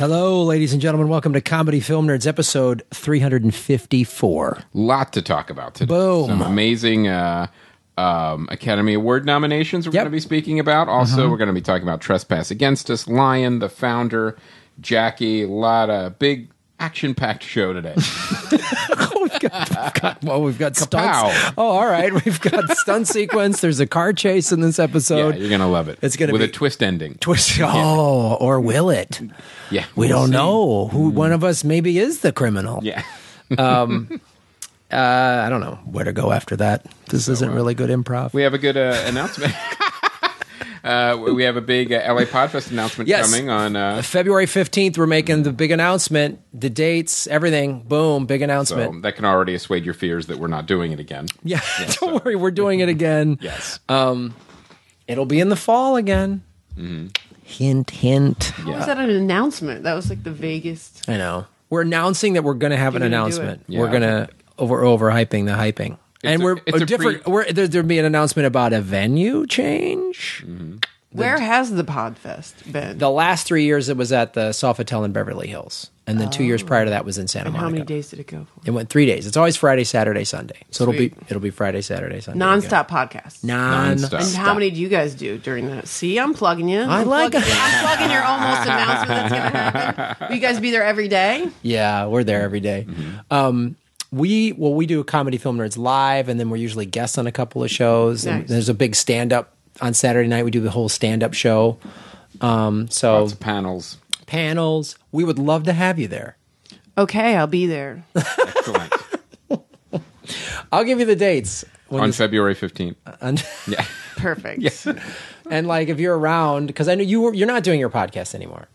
Hello, ladies and gentlemen. Welcome to Comedy Film Nerds, episode 354. lot to talk about today. Boom. Some amazing uh, um, Academy Award nominations we're Yep. going to be speaking about. Also, we're going to be talking about Trespass Against Us, Lion, The Founder, Jackie. A lot of big action-packed show today. got, got- well, we've got stunts. Oh, all right. We've got stunt sequence. There's a car chase in this yeah, episode. you're going to love it. It's gonna with be- a twist ending. Twist. Oh, or will it? Yeah, We we'll don't see. know who one of us maybe is the criminal. Yeah. um, Uh, I don't know where to go after that. This isn't really good improv. We have a good uh, announcement. Uh, we have a big uh, LA Podfest announcement Yes. coming on. Uh, February 15th, we're making the big announcement, the dates, everything. Boom, big announcement. so that can already assuage your fears that we're not doing it again. yeah, don't worry, we're doing it again. Yes. It'll be in the fall again. Hint, hint. How was that an announcement? That was like the vaguest. I know. We're announcing that we're going to have an You're gonna announcement. it. We're going to over overhyping the hyping. And a- we're it's a a different. pre- we're, there, there'll be an announcement about a venue change. Where has the Podfest been? The last three years, it was at the Sofitel in Beverly Hills, and then two years prior to that was in Santa and Monica. how many days did it go for? It went three days. It's always Friday, Saturday, Sunday. So it'll be it'll be Friday, Saturday, Sunday. Non-stop podcast. Non. Non-stop. And how many do you guys do during that? See, I'm plugging you. I I'm like plugging. I'm plugging your almost announcement that's going to happen. Will you guys be there every day? Yeah, we're there every day. Um, we well, we do a comedy film nerds live, and then we're usually guests on a couple of shows. And Nice. there's a big stand up on Saturday night. We do the whole stand up show. Um, so Lots of panels. panels. We would love to have you there. Okay, I'll be there. Excellent. I'll give you the dates. When on this- February 15th. and, Yeah. Perfect. Yeah. and like if you're around, because I know you were, you're not doing your podcast anymore.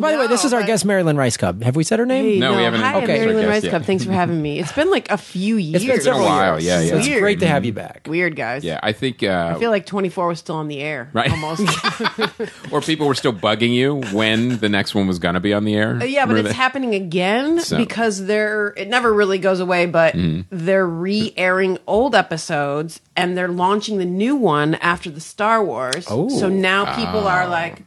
By the way, this is our but- guest Mary Lynn Rajskub. Have we said her name? Hey, No, we haven't Hi, introduced I'm our Mary Lynn guest Rice yet. Cup. Thanks for having me. It's been like a few years. It's been several while, years. yeah, yeah. So it's Weird. great to have you back. Weird, guys. Yeah, I think, uh, I feel like 24 was still on the air. Right. Almost. or people were still bugging you when the next one was going to be on the air. Uh, yeah, but Remember it's that? happening again So- because they're it never really goes away, but Mm-hmm. they're re-airing old episodes and they're launching the new one after the Star Wars. Oh. so now people are like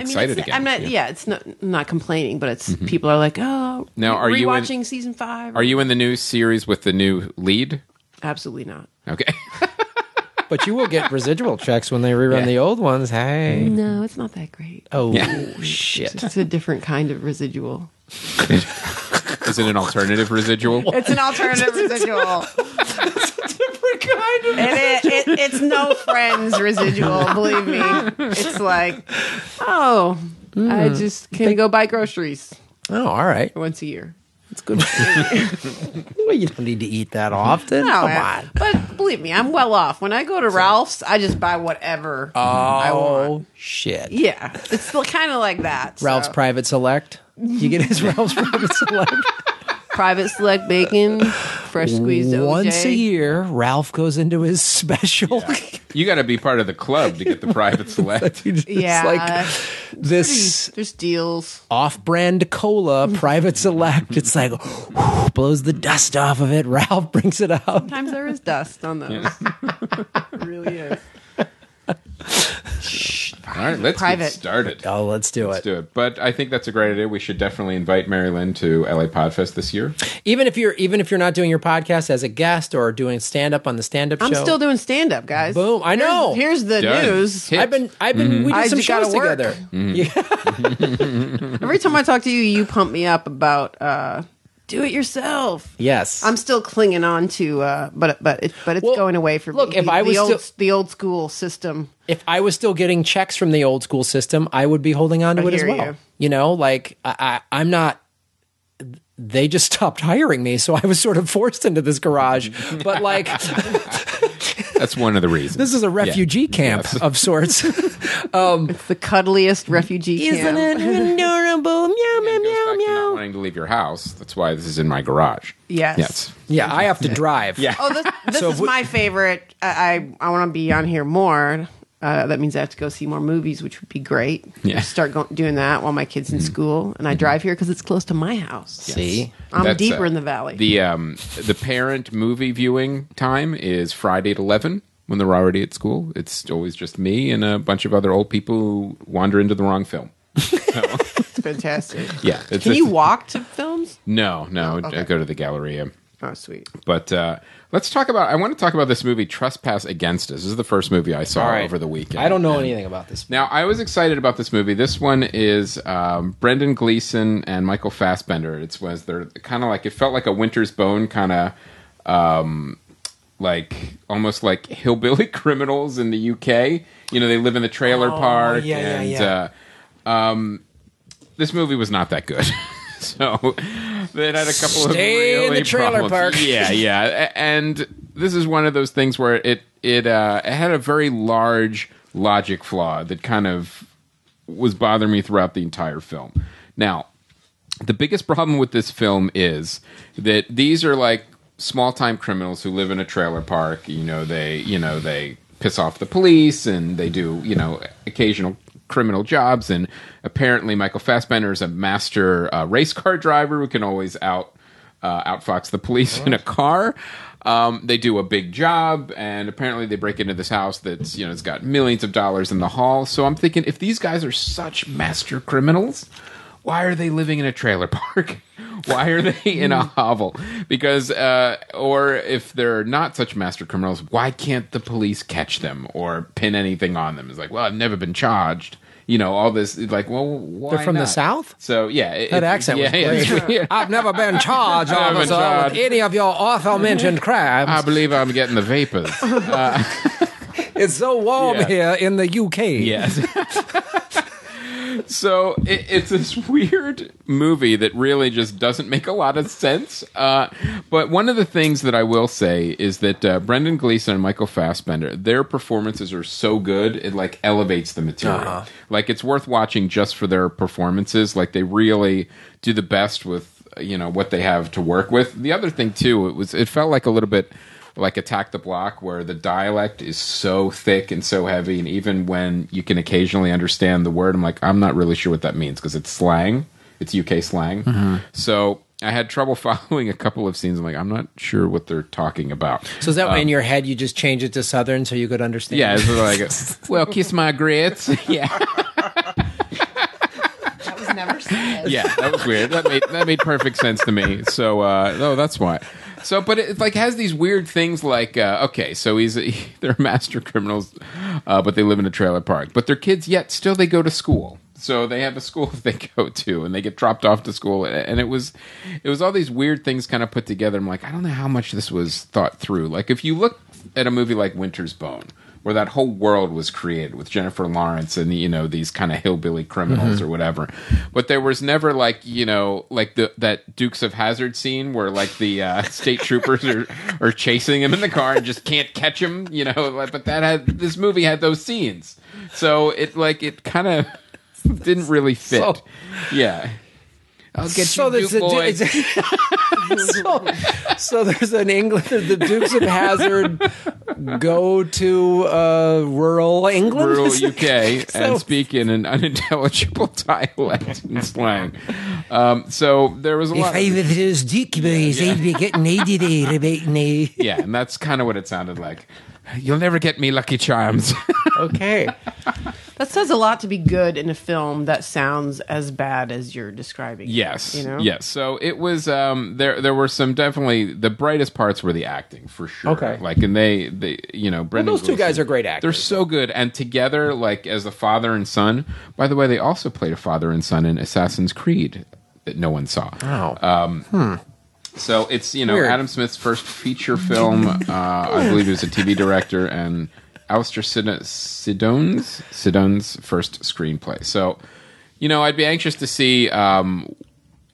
I mean, Excited it's, again, I'm not. yeah. Mm-hmm. Yeah, it's not I'm not complaining, but it's people are like, oh, Now, are you watching season five? Are you in the new series with the new lead? Absolutely not. Okay. But you will get residual checks when they rerun Yeah. the old ones. Hey. No, it's not that great. Oh Yeah. shit. It's a different kind of residual. Is it an alternative residual? It's an alternative residual. It, it, it, it's no friends residual, believe me. It's like, oh, I just can go buy groceries Oh, all right. once a year. it's good. well, you don't need to eat that often. No, Come I- on. but believe me, I'm well off. When I go to Ralph's, I just buy whatever I Oh want. shit. Yeah, it's kind of like that. so. Ralph's Private Select. You get his Ralph's Private Select private select bacon, fresh squeezed OJ. once a year. Ralph goes into his special. You got to be part of the club to get the private select. it's Yeah, like this there's deals. off-brand cola Private Select. It's like blows the dust off of it. Ralph brings it out. Sometimes there is dust on those. it really is. All right, let's Private. get started. Oh, let's do it. Let's it. do it. But I think that's a great idea. We should definitely invite Mary Lynn to LA Podfest this year. Even if you're even if you're not doing your podcast as a guest or doing stand up on the stand up show. I'm still doing stand up, guys. Boom, I know. Here's, here's the Done. news. Hit. I've been I've been we did I some just gotta shows work. together. Every time I talk to you, you pump me up about uh, do it yourself. Yes. I'm still clinging on to, uh, but but it, but it's Well, going away for look, me. if the, I was the old still- the old school system. if I was still getting checks from the old school system, I would be holding on to I it as well. you. know, like I, I, I'm not. They just stopped hiring me, so I was sort of forced into this garage. But like, That's one of the reasons. this is a refugee camp Yes. of sorts, It's the cuddliest refugee camp. isn't it adorable? Meow meow It goes meow back to wanting to leave your house. That's why this is in my garage. Yes. Yes. Yeah, I have to drive. Yeah. Oh, this, this So is we- my favorite. I I, I want to be on here more. Uh, that means I have to go see more movies, which would be great. Yeah. Start go- doing that while my kid's in school, and I drive here because it's close to my house. See, I'm That's, deeper uh, in the valley. The um the parent movie viewing time is Friday at eleven when they're already at school. It's always just me and a bunch of other old people who wander into the wrong film. It's fantastic. Yeah, it's, Can you it's- walk to films? No, no. I go to the Galleria. Oh, sweet. But uh, let's talk about. I want to talk about this movie, Trespass Against Us. This is the first movie I saw All right. over the weekend. I don't know And- anything about this. Now, I was excited about this movie. This one is um, Brendan Gleeson and Michael Fassbender. It's was they're kind of like it felt like a Winter's Bone kind of um, like almost like hillbilly criminals in the UK. You know, they live in the trailer park, yeah, yeah, and yeah. Uh, um, this movie was not that good. so they had a couple of Stay in really the trailer problems. park. Yeah, yeah, and this is one of those things where it it uh, it had a very large logic flaw that kind of was bothering me throughout the entire film. Now, the biggest problem with this film is that these are like small time criminals who live in a trailer park. You know, they you know they piss off the police and they do you know occasional criminal jobs. And apparently, Michael Fassbender is a master uh, race car driver who can always out uh, outfox the police in a car. Um, they do a big job, and apparently they break into this house that's you know it's got millions of dollars in the hall. So I'm thinking, if these guys are such master criminals, why are they living in a trailer park? why are they in a hovel? Because, uh, or if they're not such master criminals, why can't the police catch them or pin anything on them? It's like, well, I've never been charged. You know, all this. Like, well, why They're from the? South? So yeah, it, That accent yeah, was yeah, great. weird. I've never been charged, Never been officer, charged. with any of your aforementioned crimes. I believe I'm getting the vapors. it's so warm Yeah. here in the UK. Yes. So it, it's this weird movie that really just doesn't make a lot of sense. Uh, but one of the things that I will say is that uh, Brendan Gleeson and Michael Fassbender, their performances are so good it like elevates the material. Like it's worth watching just for their performances. Like they really do the best with you know what they have to work with. The other thing too, it was it felt like a little bit like Attack the Block, where the dialect is so thick and so heavy, and even when you can occasionally understand the word, I'm like, I'm not really sure what that means because it's slang, it's UK slang. So I had trouble following a couple of scenes. I'm like, I'm not sure what they're talking about. So is that in your head you just change it to Southern so you could understand? Yeah, it's like, well, kiss my grits. Yeah, That was never said. yeah, that was weird. That made that made perfect sense to me. So, uh, no, that's why. So, but it like has these weird things like, uh, okay, so he's they're master criminals, uh, but they live in a trailer park. But they're kids, yet still they go to school. So they have a school they go to, and they get dropped off to school. And it was, it was all these weird things kind of put together. I'm like, I don't know how much this was thought through. Like if you look at a movie like Winter's Bone, where that whole world was created with Jennifer Lawrence and you know these kind of hillbilly criminals or whatever. But there was never like you know like the that Dukes of Hazzard scene where like the uh, state troopers are are chasing him in the car and just can't catch him. You know, like, but that had this movie had those scenes, so it like it kind of didn't really fit. So- yeah. I'll get So you, there's Duke a, boy. so, so there's an England. The Dukes of Hazzard go to uh, rural England, rural UK So- and speak in an unintelligible dialect and slang. Um, so there was a lot. Of, was those Duke boys, I'd be getting eighty there about now. yeah, and that's kind of what it sounded like. You'll never get me Lucky Charms. Okay. That says a lot to be good in a film that sounds as bad as you're describing. it, yes, You know? yes. So it was. Um, there, there were some definitely the brightest parts were the acting for sure. Okay. like and they, they, you know, Brendan. those two guys are great actors. They're so good, and together, like as a father and son. By the way, they also played a father and son in Assassin's Creed that no one saw. Wow. So it's you know Weird. Adam Smith's first feature film. Uh, I believe he was a TV director, and Alastair Sid- Siddons' Siddons' first screenplay. So you know I'd be anxious to see um,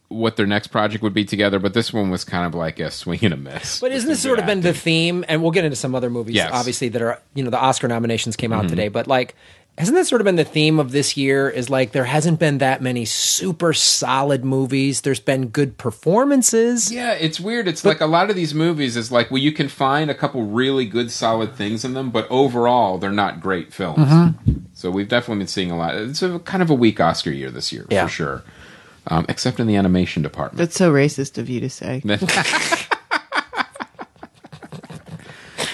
what their next project would be together. But this one was kind of like a swing and a miss. But isn't this sort of been the theme? And we'll get into some other movies, Yes. obviously, that are, you know, the Oscar nominations came out today. But like, hasn't that sort of been the theme of this year? Is like, there hasn't been that many super solid movies. There's been good performances. Yeah, it's weird. It's like a lot of these movies is like well, you can find a couple really good, solid things in them, but overall, they're not great films. So we've definitely been seeing a lot. It's a kind of a weak Oscar year this year Yeah. for sure, um, except in the animation department. That's so racist of you to say.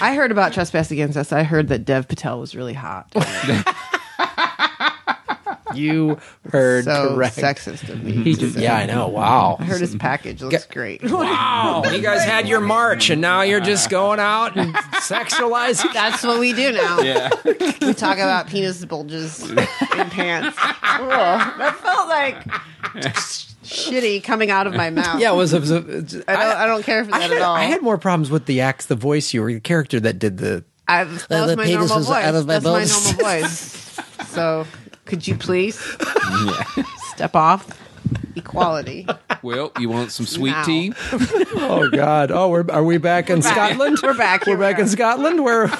I heard about Trespass Against Us. I heard that Dev Patel was really hot. You heard so correct. sexist of me. He to did, say. yeah, I know. Wow. I heard his package looks great. Wow. You guys had your march, and now you're just going out and sexualizing. That's what we do now. Yeah. We talk about penis bulges in pants. Ugh, that felt like shitty coming out of my mouth. Yeah, it was. It was, it was I don't, I, don't care for I that had, at all. I had more problems with the acts, the voice you were, the character that did the. I, that was the my normal was out of voice. my That's my normal voice. So, could you please step off? Equality. Well, you want some sweet Now. tea? Oh God! Oh, we're are we back in Scotland? We're back. We're back in Scotland. Where? By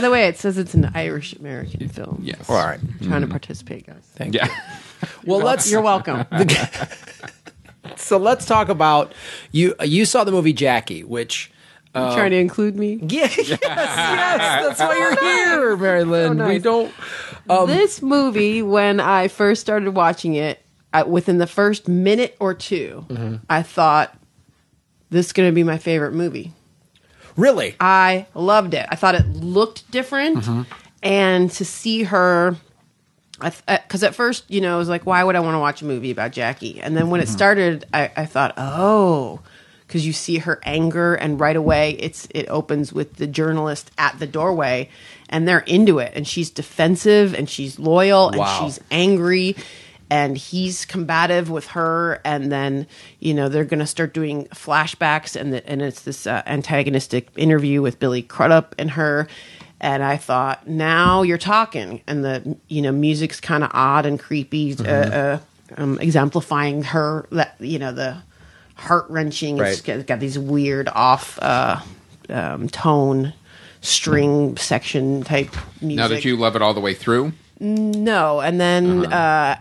the way, it says it's an Irish American film. Yes. All right. Trying to participate, guys. Thank Yeah. you. Well, let's. You're welcome. So let's talk about you. You saw the movie Jackie, which. Uh, trying to include me. yeah, yes, yes, that's why you're here, Mary Lynn. So We nice. don't. Um, this movie, when I first started watching it, I, within the first minute or 2 mm-hmm. I thought this is going to be my favorite movie. Really? I loved it. I thought it looked different, mm-hmm. and to see her, because uh, at first, you know, I was like, why would I want to watch a movie about Jackie? And then when it mm-hmm. started, I, I thought, oh, because you see her anger, and right away, it's it opens with the journalist at the doorway, and they're into it, and she's defensive, and she's loyal, and Wow. she's angry and he's combative with her. And then you know they're going to start doing flashbacks and the, and it's this uh, antagonistic interview with Billy Crudup and her. And I thought now you're talking. And the you know music's kind of odd and creepy uh, uh, um, exemplifying her that you know the heart wrenching Right. it's got, got these weird off uh, um, tone string section type music Now that you love it all the way through, no, and then uh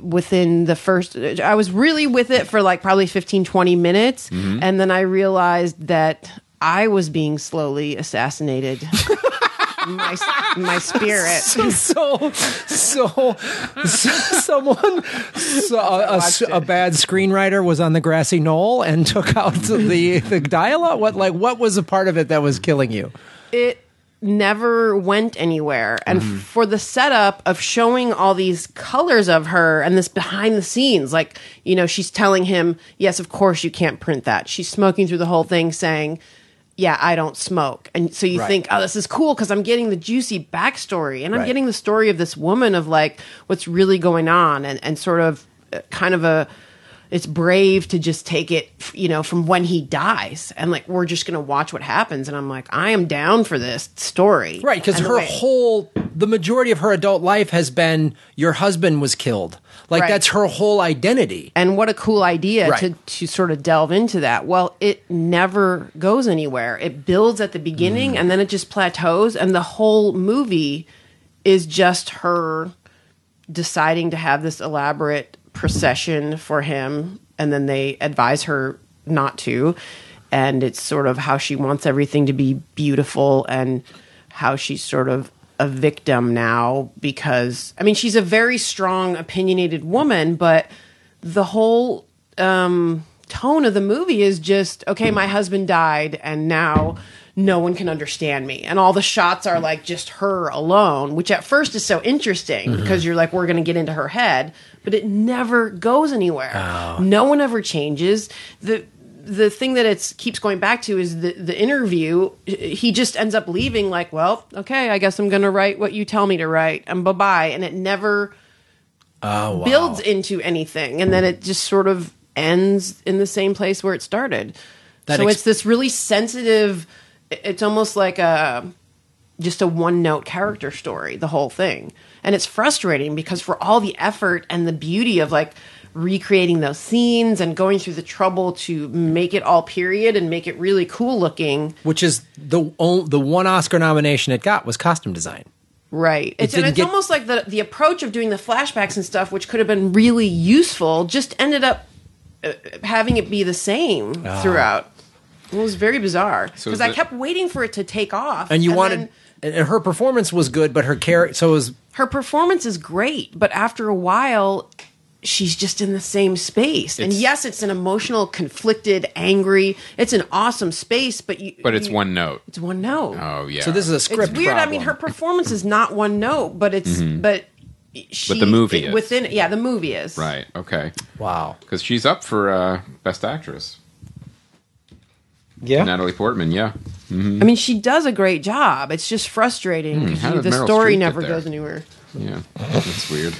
within the first I was really with it for like probably 15 20 minutes and then I realized that I was being slowly assassinated. my my spirit. so so so, someone so a, a- a bad screenwriter was on the grassy knoll and took out the the dialogue. What like what was a part of it that was killing you it never went anywhere. And for the setup of showing all these colors of her and this behind the scenes, like, you know, she's telling him, yes, of course you can't print that. She's smoking through the whole thing saying, yeah, I don't smoke. And so you Right. think, oh, this is cool because I'm getting the juicy backstory and I'm Right. getting the story of this woman of like what's really going on and, and sort of uh, kind of a, it's brave to just take it, you know, from when he dies and like we're just going to watch what happens. And I'm like, I am down for this story. right because And her way- whole the majority of her adult life has been your husband was killed like Right. that's her whole identity and what a cool idea Right. to to sort of delve into that. Well, it never goes anywhere. It builds at the beginning Mm. and then it just plateaus and the whole movie is just her deciding to have this elaborate procession for him and then they advise her not to. And it's sort of how she wants everything to be beautiful and how she's sort of a victim now because I mean she's a very strong opinionated woman but the whole um tone of the movie is just okay my husband died and now no one can understand me. And all the shots are like just her alone which at first is so interesting because you're like we're going to get into her head but it never goes anywhere oh. no one ever changes the the thing that it keeps going back to is the the interview. He just ends up leaving like, well, okay, I guess I'm going to write what you tell me to write, and bye bye. And it never oh wow. builds into anything, and then it just sort of ends in the same place where it started. That so ex- it's this really sensitive. It's almost like a just a one note character story, the whole thing. And it's frustrating because for all the effort and the beauty of like recreating those scenes and going through the trouble to make it all period and make it really cool looking. which is the only, the one Oscar nomination it got was costume design Right. It's, and it's get- almost like the, the approach of doing the flashbacks and stuff, which could have been really useful, just ended up uh, having it be the same Ah. throughout. It was very bizarre because is I it- kept waiting for it to take off. and you then- wanted and her performance was good but her character so it was her performance is great, but after a while, she's just in the same space. and yes, it's an emotional, conflicted, angry. It's an awesome space, but you, but it's you- one note. It's one note. Oh yeah. so this is a script It's weird. I mean, her performance is not one note, but it's Mm-hmm. but she, the movie is. within yeah the movie is Right. Okay. Wow. Because she's up for uh, best actress. Yeah. Natalie Portman. Yeah. Mm-hmm. I mean, she does a great job. It's just frustrating hmm, 'cause how you- did the Meryl story Streep get never there? goes anywhere. Yeah. That's weird.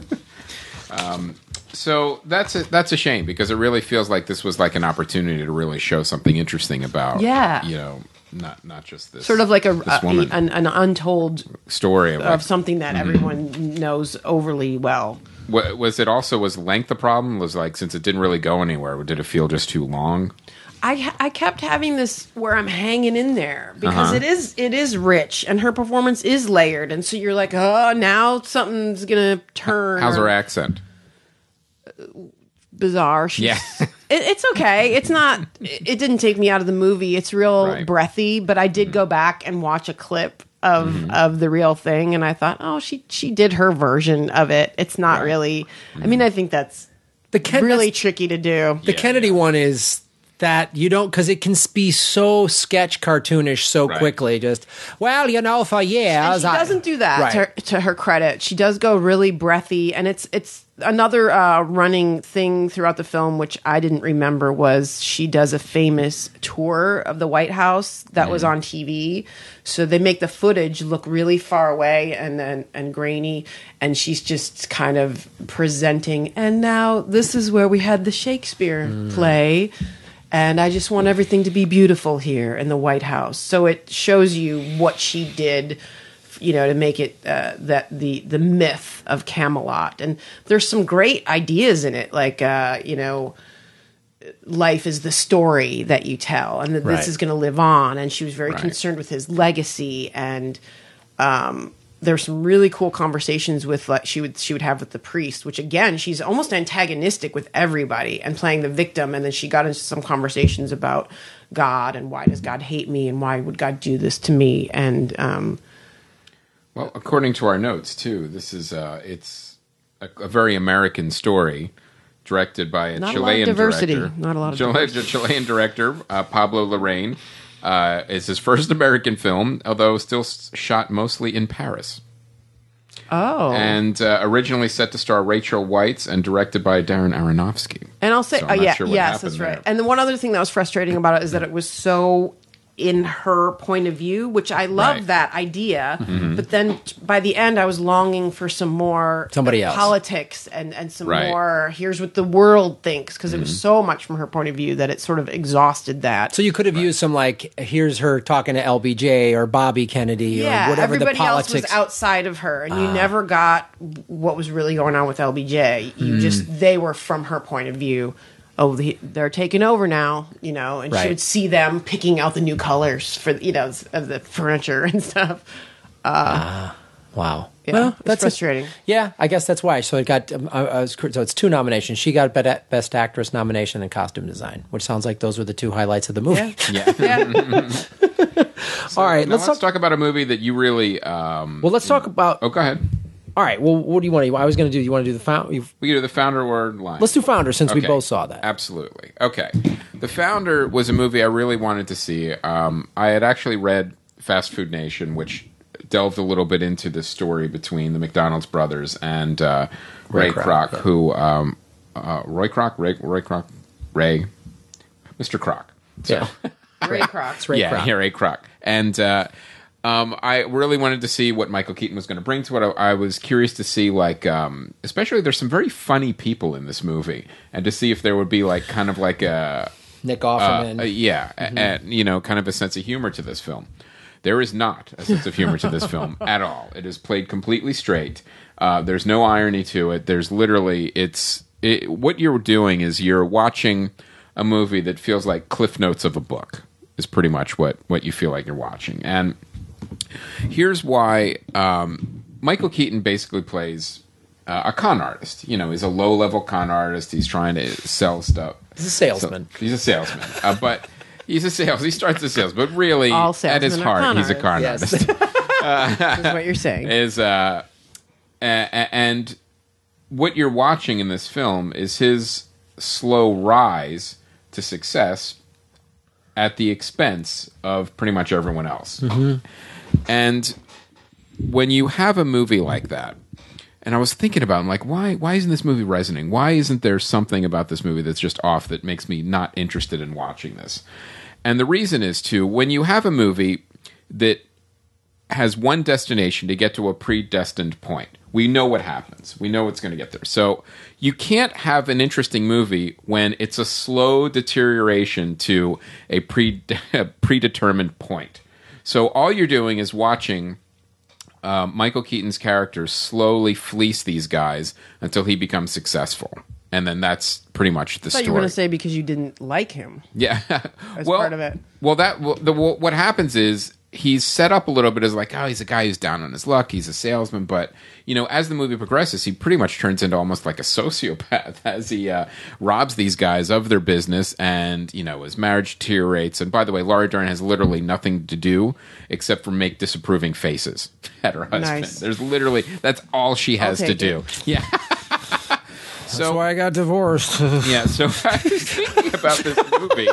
um, so that's a, that's a shame because it really feels like this was like an opportunity to really show something interesting about. Yeah. You know, not not just this Sort of like a, this a- woman an, an untold story of, of something that mm-hmm. everyone knows overly well. Wa- was it also was length the problem? Was like since it didn't really go anywhere, did it feel just too long? I I kept having this where I'm hanging in there because Uh-huh. it is it is rich and her performance is layered, and so you're like, oh, now something's gonna turn. How's her accent? bizarre? She's, Yeah. it, it's okay. It's not. It, it didn't take me out of the movie. It's real Right. breathy, but I did go back and watch a clip of Mm-hmm. of the real thing, and I thought, oh, she she did her version of it. It's not Right. really. I Mm-hmm. mean, I think that's The Ken- really tricky to do. the Yeah, Kennedy yeah. one is that you don't because it can be so sketch cartoonish so Right. quickly. Just well, you know, for years And she I- doesn't do that Right. to, her, to her credit. She does go really breathy, and it's it's another uh, running thing throughout the film, which I didn't remember was she does a famous tour of the White House that was on TV. So they make the footage look really far away and then and grainy, and she's just kind of presenting. And now this is where we had the Shakespeare play. And I just want everything to be beautiful here in the White House. So it shows you what she did, you know, to make it uh, that the the myth of Camelot. And there's some great ideas in it, like uh, you know, life is the story that you tell, and that Right. this is going to live on. And she was very Right. concerned with his legacy and um, there's some really cool conversations with like she would she would have with the priest, which again she's almost antagonistic with everybody and playing the victim, and then she got into some conversations about God and why does God hate me and why would God do this to me and um, Well, according to our notes too, this is uh, it's a, a very American story, directed by a Not a lot of Chilean diversity. director. Not a lot of Chile- diversity. Chilean director uh, Pablo Larraín. Uh, it's his first American film, although still shot mostly in Paris, oh and uh, originally set to star Rachel Weisz and directed by Darren Aronofsky. And I'll say, So oh yeah, sure yes, that's right. there. And the one other thing that was frustrating about it is that it was so in her point of view, which I love Right. that idea. Mm-hmm. But then by the end, I was longing for some more Somebody else. politics and and some Right. more. Here's what the world thinks because it was mm-hmm. so much from her point of view that it sort of exhausted that. So you could have used some like here's her talking to LBJ or Bobby Kennedy yeah, or whatever everybody the else was outside of her, and you ah. never got what was really going on with LBJ. You mm. just they were from her point of view. Oh, they're taking over now, you know, and Right. she would see them picking out the new colors for you know of the furniture and stuff. wow. Yeah, well, it's that's a- frustrating. yeah, I guess that's why. So it got um, I, I was, so it's two nominations. She got best, best actress nomination and costume design, which sounds like those were the two highlights of the movie. Yeah, Yeah. yeah. All right, Now let's let's, talk. talk about a movie that you really. Um, Well, let's talk about. oh, go ahead. All right. Well, what do you want? to I was going to do. You want to do the founder? We can do the founder word line. Let's do founder since we both saw that. Absolutely. Okay. The Founder was a movie I really wanted to see. Um, I had actually read Fast Food Nation, which delved a little bit into the story between the McDonald's brothers and uh, Ray, Ray Kroc, Kroc, who um, uh, Roy Kroc, Ray, Roy Kroc, Ray, Mr. Kroc. Yeah. Ray Kroc. It's Ray yeah, Kroc. yeah, Ray Kroc. And uh, um, I really wanted to see what Michael Keaton was going to bring to it. I, I was curious to see, like, um, especially there's some very funny people in this movie, and to see if there would be like kind of like a Nick Offerman. uh, yeah, a- and you know, kind of a sense of humor to this film. There is not a sense of humor to this film at all. It is played completely straight. Uh, there's no irony to it. There's literally it's it, what you're doing is you're watching a movie that feels like cliff notes of a book. Is pretty much what what you feel like you're watching. And here's why um, Michael Keaton basically plays uh, a con artist. You know, he's a low level con artist. He's trying to sell stuff. He's a salesman. So- he's a salesman, uh, but he's a sales. He starts as sales, but really, All at his heart, he's a con Yes. artist. Is what you're saying. is uh, a- a- and what you're watching in this film is his slow rise to success at the expense of pretty much everyone else. And when you have a movie like that, And I was thinking about, I'm like, why why isn't this movie resonating? Why isn't there something about this movie that's just off that makes me not interested in watching this? And the reason is to when you have a movie that has one destination to get to a predestined point. We know what happens. We know it's going to get there. So you can't have an interesting movie when it's a slow deterioration to a pre- predetermined point. So all you're doing is watching uh, Michael Keaton's character slowly fleece these guys until he becomes successful. And then that's pretty much the I story. you were going to say because you didn't like him. Yeah, As well, part of it. Well, that well, the, well, what happens is he's set up a little bit as like, oh, he's a guy who's down on his luck. He's a salesman, but you know, as the movie progresses, he pretty much turns into almost like a sociopath as he uh, robs these guys of their business, and you know, his marriage deteriorates. And by the way, Laura Dern has literally nothing to do except for make disapproving faces at her husband. Nice. There's literally that's all she has to take do. Yeah. So, That's why I got divorced. Yeah, so I was thinking about this movie,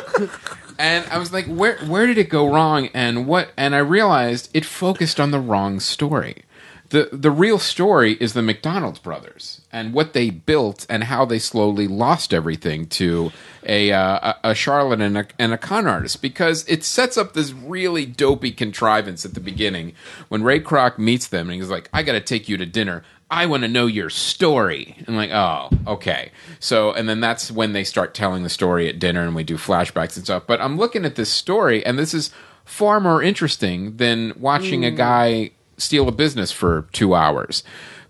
and I was like, where where did it go wrong, and what? And I realized it focused on the wrong story. The The real story is the McDonald's brothers and what they built and how they slowly lost everything to a uh, a, a charlatan and a, and a con artist because it sets up this really dopey contrivance at the beginning when Ray Kroc meets them and he's like, "I got to take you to dinner." I want to know your story. And like, oh, okay. So, and then that's when they start telling the story at dinner and we do flashbacks and stuff. But I'm looking at this story and this is far more interesting than watching a guy steal a business for two hours.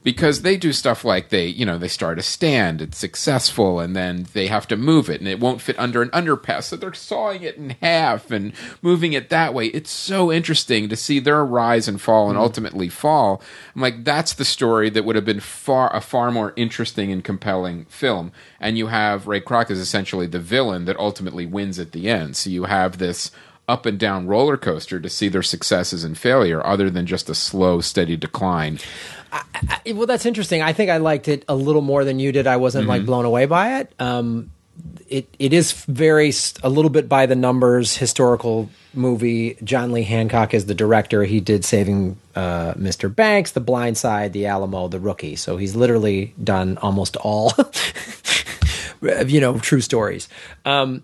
Because they do stuff like they, you know, they start a stand, it's successful, and then they have to move it, and it won't fit under an underpass, so they're sawing it in half and moving it that way. It's so interesting to see their rise and fall and mm-hmm. ultimately fall. I'm like, that's the story that would have been far a far more interesting and compelling film. And you have Ray Kroc is essentially the villain that ultimately wins at the end. So you have this up and down roller coaster to see their successes and failure, other than just a slow, steady decline. I- well, that's interesting. I think I liked it a little more than you did. I wasn't like blown away by it. Um, it it is very a little bit by the numbers historical movie. John Lee Hancock is the director. He did Saving uh, Mr. Banks, The Blind Side, The Alamo, The Rookie. So he's literally done almost all, you know, true stories. Um,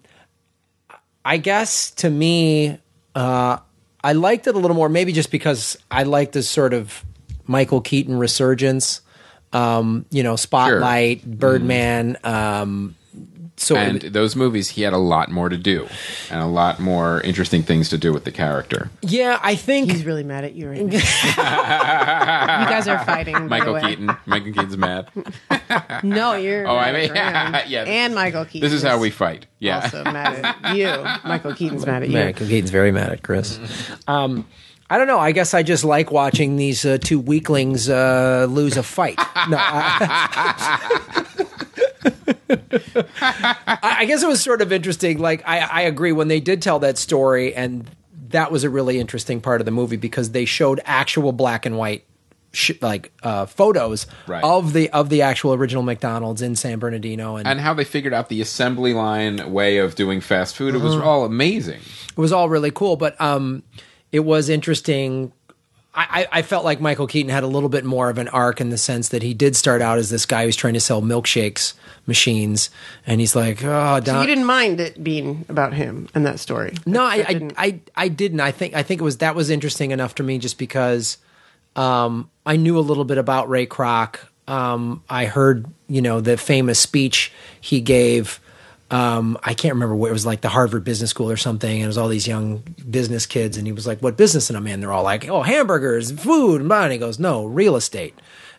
I guess to me, uh, I liked it a little more, maybe just because I like this sort of Michael Keaton resurgence. Um, you know, Spotlight, Birdman. Um, so And those movies, he had a lot more to do, and a lot more interesting things to do with the character. yeah, I think He's really mad at you right now. you guys are fighting. Michael. Keaton. Michael Keaton's mad. No, you're. Oh, I mean, at Graham. yeah. And Michael Keaton. This is how we fight. Yeah. Also mad at you. Michael Keaton's mad at you. Michael Keaton's very mad at Chris. Um, I don't know. I guess I just like watching these uh, two weaklings uh, lose a fight. No, I, I guess it was sort of interesting. Like I, I agree when they did tell that story, and that was a really interesting part of the movie because they showed actual black and white. Sh- like uh, photos Right. of the of the actual original McDonald's in San Bernardino, and, and how they figured out the assembly line way of doing fast food. It was all amazing. it was all really cool. But um, it was interesting. I, I felt like Michael Keaton had a little bit more of an arc in the sense that he did start out as this guy who's trying to sell milkshakes machines, and he's like, oh, So you didn't mind it being about him and that story. no, I, I, didn't- I, I didn't. I think I think it was that was interesting enough to me just because um, I knew a little bit about Ray Kroc. Um, I heard you know the famous speech he gave. Um, I can't remember what it was like the Harvard Business School or something. And it was all these young business kids, and he was like, "What business am I in?" They're all like, "Oh, hamburgers, food," and blah. And he goes, "No, real estate."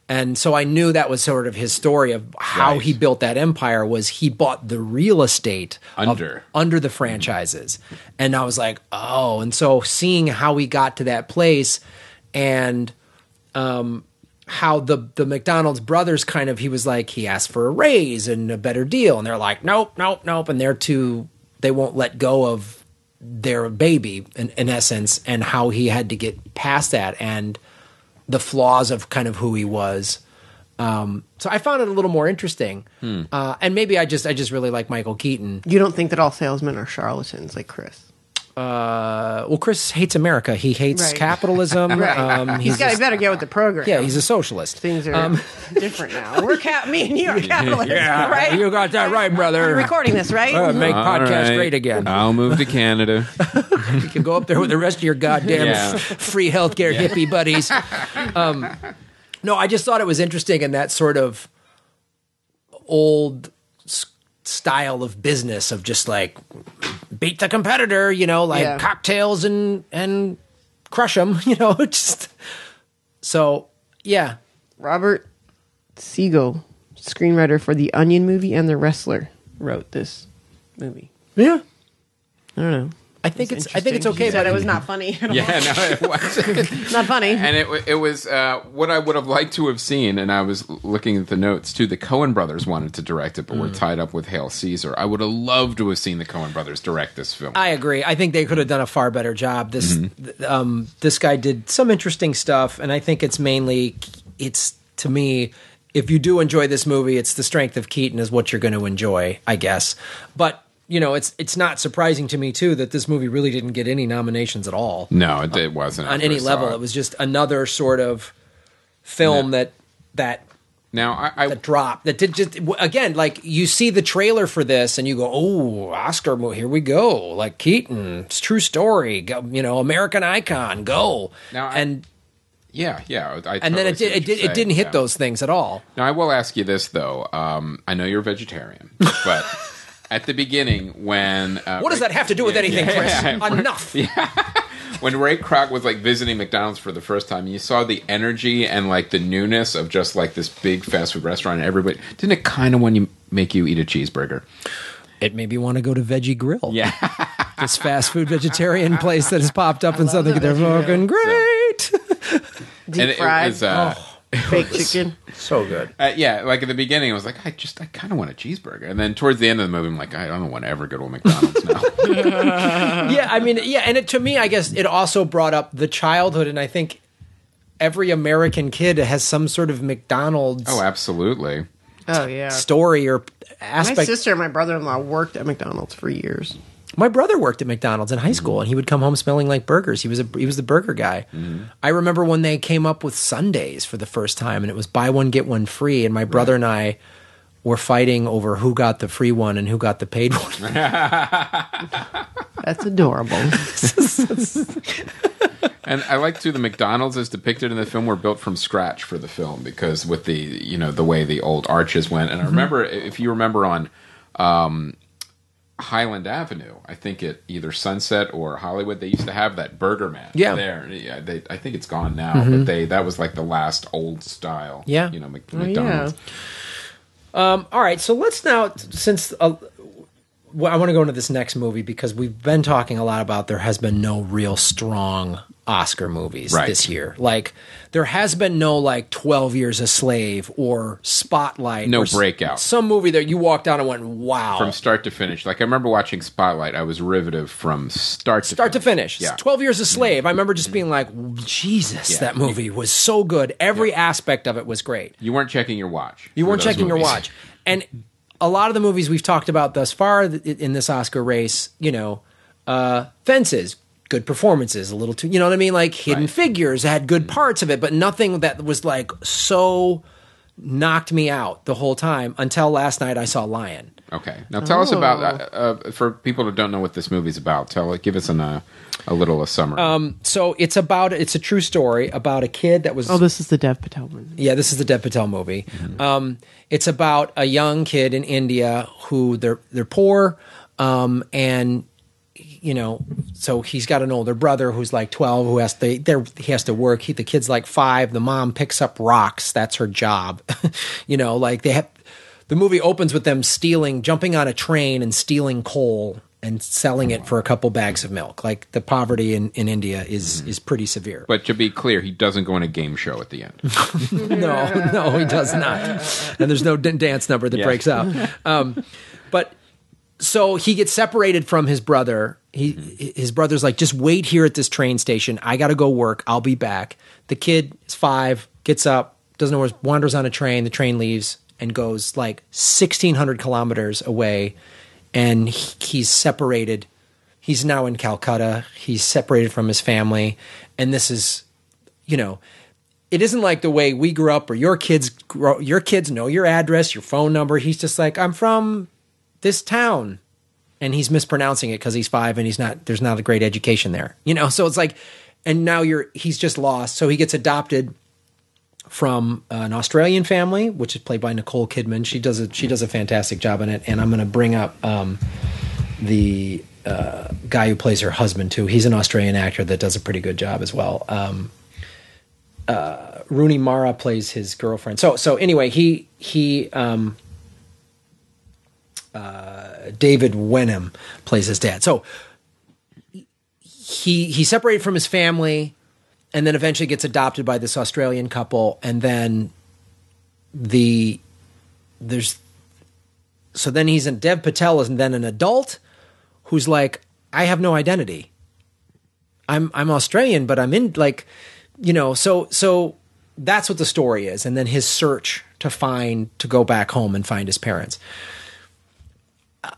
And so I knew that was sort of his story of how Right. he built that empire. Was he bought the real estate of- Under. under the franchises. And I was like, oh. And so seeing how he got to that place and um, how the, the McDonald's brothers kind of, he was like, he asked for a raise and a better deal. And they're like, nope, nope, nope. And they're too, they won't let go of their baby in, in essence and how he had to get past that and the flaws of kind of who he was. Um, so I found it a little more interesting, uh, and maybe I just I just really like Michael Keaton. You don't think that all salesmen are charlatans like Chris? Uh, well, Chris hates America. He hates Right. capitalism. Right. um, He's he's got to better get with the program. yeah, he's a socialist. Things are different now. We're cap. Me and you are capitalists, Yeah, right? you got that right, brother. You're recording this, right? Uh, make All podcast right. great again. I'll move to Canada. You can go up there with the rest of your goddamn Yeah. free healthcare hippie buddies. Um, no, I just thought it was interesting in that sort of old style of business of just like beat the competitor, you know, like Yeah. cocktails and and crush them, you know, just so yeah. Robert Siegel, screenwriter for the Onion movie and The Wrestler, wrote this movie. Yeah. I don't know. I think it's I think it's okay, but it was not funny. at all. Yeah, no, it was. not funny. and it it was uh, what I would have liked to have seen. And I was looking at the notes too. The Coen brothers wanted to direct it, but Mm. were tied up with Hail Caesar. I would have loved to have seen the Coen brothers direct this film. I agree. I think they could have done a far better job. This Mm-hmm. th- um, this guy did some interesting stuff, and I think it's mainly it's to me. If you do enjoy this movie, it's the strength of Keaton is what you're going to enjoy, I guess. But you know, it's it's not surprising to me too that this movie really didn't get any nominations at all no, it, it wasn't on any level. It was just another sort of film that that now I, I that drop that did just again like you see the trailer for this and you go oh oscar here we go like keaton it's true story go, you know american icon go Now, I- and yeah yeah. I and then it did, it, did, it didn't hit yeah. those things at all Now I will ask you this though. Um, I know you're a vegetarian, but at the beginning when uh, what does that have to do with Yeah, anything yeah, chris? yeah. enough. When Ray Kroc was like visiting McDonald's for the first time, you saw the energy and like the newness of just like this big fast food restaurant. And everybody didn't it kind of want you make you eat a cheeseburger? it made me want to go to veggie grill. Yeah, this fast food vegetarian place that has popped up and something the they're Veggie fucking great. Deep and it, fried, was uh, baked chicken. so good uh, yeah. Like at the beginning, I was like, I just I kind of want a cheeseburger, and then towards the end of the movie, I'm like, I don't want to ever go to a McDonald's now. yeah, I mean, yeah, and it, to me, I guess it also brought up the childhood, and I think every American kid has some sort of McDonald's oh, absolutely. Oh yeah. story or My sister and my brother-in-law worked at McDonald's for years. My brother worked at McDonald's in high mm-hmm. school, and he would come home smelling like burgers. He was a he was the burger guy. Mm-hmm. I remember when they came up with sundaes for the first time, and it was buy one get one free. And my brother and I were fighting over who got the free one and who got the paid one. That's adorable. And I like too the McDonald's as depicted in the film were built from scratch for the film because with the you know the way the old arches went. And I mm-hmm. remember if you remember on um, Highland Avenue, I think at either Sunset or Hollywood, they used to have that Burger Man. Yeah. there. Yeah, they, I think it's gone now, but they that was like the last old style. Yeah. you know Mc, Oh, yeah. McDonald's. All right, so let's now since uh, I want to go into this next movie because we've been talking a lot about there has been no real strong Oscar movies Right. this year. Like there has been no like 12 Years a Slave or Spotlight No or s- breakout. Some movie that you walked out and went, "Wow." From start to finish, like I remember watching Spotlight, I was riveted from start to Start to finish. Yeah, 12 Years a Slave. I remember just being like, Jesus, Yeah. that movie was so good. Every aspect of it was great. you weren't checking your watch. You weren't checking your watch. And a lot of the movies we've talked about thus far in this Oscar race, you know, uh, Fences, good performances, a little too, you know what I mean? Like Hidden Right. Figures had good parts of it, but nothing that was like so knocked me out the whole time until last night I saw Lion. Okay, now tell us about uh, uh, for people who don't know what this movie's about. Tell give us an, uh, a little a summary. Um, So it's about, it's a true story about a kid that was Oh, this is the Dev Patel one. Yeah, this is the Dev Patel movie. Um, it's about a young kid in India who they're they're poor, um, and you know, so he's got an older brother who's like twelve who has to there he has to work. He, the kid's like five. The mom picks up rocks. That's her job. you know, like they have. The movie opens with them stealing, jumping on a train and stealing coal and selling it for a couple bags of milk. Like the poverty in, in India is is pretty severe. but to be clear, he doesn't go in a game show at the end. No, no, he does not. And there's no d- dance number that Yeah. breaks out. Um, but so he gets separated from his brother. He mm-hmm. his brother's like, just wait here at this train station. I got to go work. I'll be back. The kid is five, gets up, doesn't know where, wanders on a train. The train leaves and goes like 1,600 kilometers away, and he, he's separated. he's now in Calcutta. He's separated from his family, and this is, you know, it isn't like the way we grew up, or your kids grow. Your kids know your address, your phone number. He's just like, I'm from this town, and he's mispronouncing it because he's five and he's not. There's not a great education there, you know. So it's like, and now you're he's just lost. So he gets adopted from an Australian family, which is played by Nicole Kidman. She does a she does a fantastic job in it, and I'm going to bring up um, the uh, guy who plays her husband too. He's an Australian actor that does a pretty good job as well. Um, uh, Rooney Mara plays his girlfriend. So so anyway, he he um, uh, David Wenham plays his dad. So he he separated from his family and then eventually gets adopted by this Australian couple, and then the there's so then he's in Dev Patel is then an adult who's like, I have no identity. I'm I'm Australian, but I'm in like, you know, so so that's what the story is, and then his search to find to go back home and find his parents.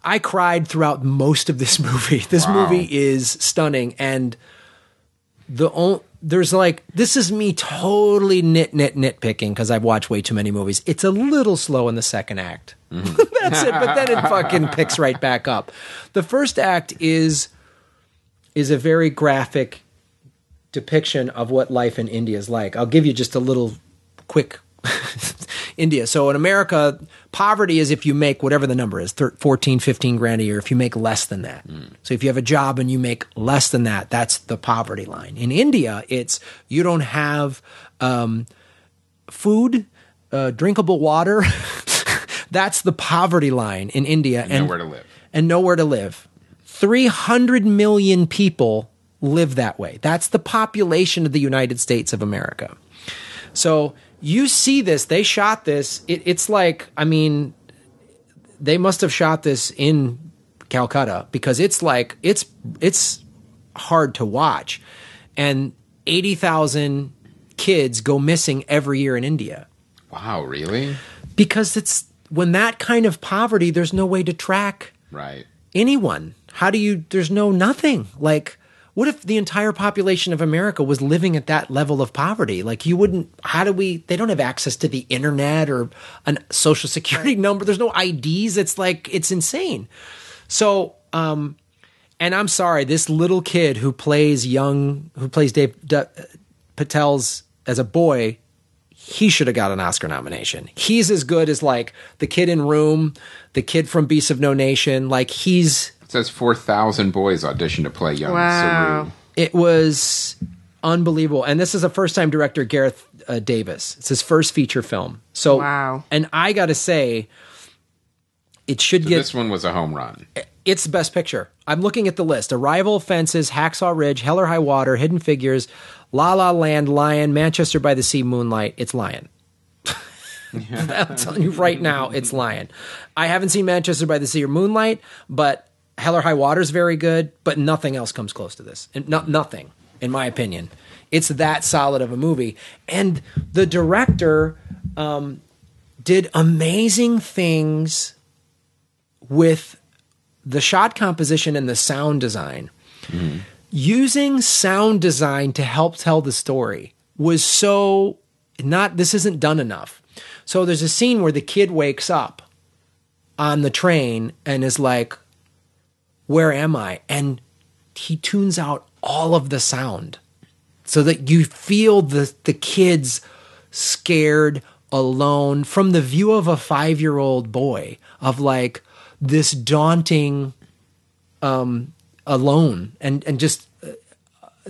I cried throughout most of this movie. This Wow. movie is stunning, and the on, there's like this is me totally nit nit nitpicking because I've watched way too many movies. It's a little slow in the second act. Mm-hmm. That's it, but then it fucking picks right back up. The first act is is a very graphic depiction of what life in India is like. I'll give you just a little quick India. So in America, poverty is if you make whatever the number is, thir- 14, 15 grand a year, if you make less than that. So if you have a job and you make less than that, that's the poverty line. In India, it's you don't have um, food, uh, drinkable water. that's the poverty line in India. And, nowhere to live. And nowhere to live. 300 million people live that way. That's the population of the United States of America. So you see this, they shot this. It, it's like, I mean, they must have shot this in Calcutta because it's like, it's, it's hard to watch. And 80,000 kids go missing every year in India Wow, really? because it's when that kind of poverty, there's no way to track Right. anyone. How do you? There's no nothing. Like, what if the entire population of America was living at that level of poverty? Like, you wouldn't. How do we? They don't have access to the internet or a social security number. There's no IDs. It's like it's insane. So, um, and I'm sorry, this little kid who plays young, who plays Dave D- Patel's as a boy, he should have got an Oscar nomination. He's as good as like the kid in Room, the kid from Beasts of No Nation. Like he's It says 4,000 boys auditioned to play young Wow. Saroo. it was unbelievable. And this is a first time director, Garth uh, Davis. It's his first feature film. So Wow. And I got to say, it should get This one was a home run. it's the best picture. I'm looking at the list: Arrival, Fences, Hacksaw Ridge, Hell or High Water, Hidden Figures, La La Land, Lion, Manchester by the Sea, Moonlight. It's Lion. I'm telling you right now, it's Lion. I haven't seen Manchester by the Sea or Moonlight, but Hell or High Water is very good. But nothing else comes close to this, and no, nothing, in my opinion. It's that solid of a movie, and the director um, did amazing things with the shot composition and the sound design. Using sound design to help tell the story was so not this isn't done enough. So there's a scene where the kid wakes up on the train and is like, Where am I? And he tunes out all of the sound so that you feel the the kids scared alone from the view of a 5-year-old boy of like this daunting um alone and and just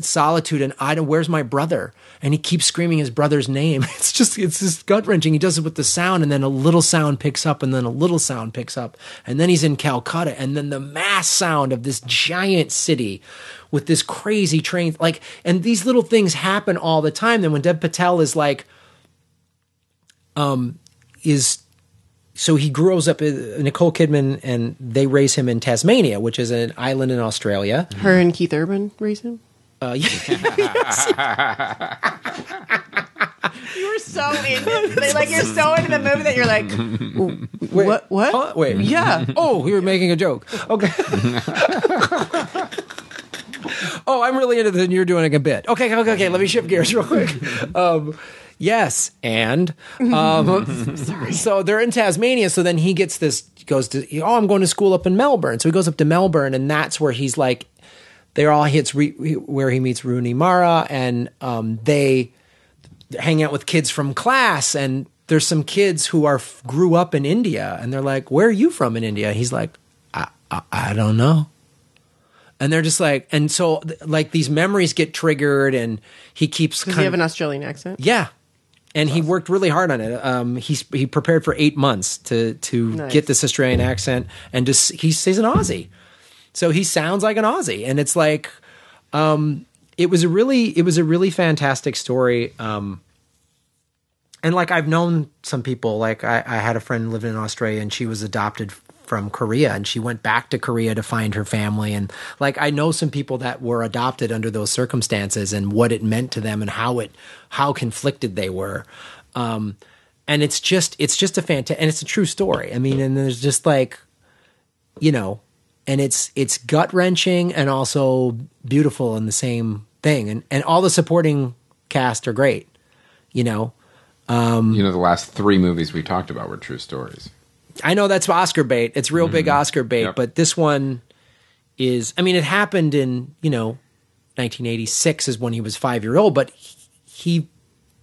solitude and I don't where's my brother? And he keeps screaming his brother's name. It's just it's just gut wrenching he does it with the sound and then a little sound picks up and then a little sound picks up. And then he's in Calcutta and then the mass sound of this giant city with this crazy train like and these little things happen all the time. Then when Dev Patel is like um is so he grows up Nicole Kidman and they raise him in Tasmania, which is an island in Australia. Her and Keith Urban reason. Uh, You were so in like you're so into the movie that you're like, what? What? Oh, wait. Yeah. Oh, you were making a joke. Okay. oh, I'm really into this, and you're doing a bit. Okay, okay, okay. Let me shift gears real quick. Um, yes, and um, so they're in Tasmania. So then he gets this. Goes to oh, I'm going to school up in Melbourne. So he goes up to Melbourne, and that's where he's like, they're all hits re, where he meets Rooney Mara, and um, they hang out with kids from class and there's some kids who are grew up in India and they're like, "Where are you from in India?" He's like, "I I, I don't know." And they're just like, and so like these memories get triggered, and he keeps. Does he have an Australian accent? Yeah, and he worked really hard on it. Um, he's he prepared for eight months to to Nice. get this Australian accent, and just he's he's an Aussie, so he sounds like an Aussie, and it's like, um, it was a really it was a really fantastic story. Um, and like I've known some people, like I, I had a friend living in Australia, and she was adopted from Korea, and she went back to Korea to find her family, and like I know some people that were adopted under those circumstances, and what it meant to them, and how it how conflicted they were. Um, and it's just it's just a fantastic, and it's a true story. I mean, and there's just like, you know, and it's it's gut wrenching and also beautiful in the same thing, and and all the supporting cast are great. You know, um, You know, the last three movies we talked about were true stories. I know that's Oscar bait. It's real big mm-hmm. Oscar bait, Yep. but this one is. I mean, it happened in you know, 1986 is when he was five year old, but he, he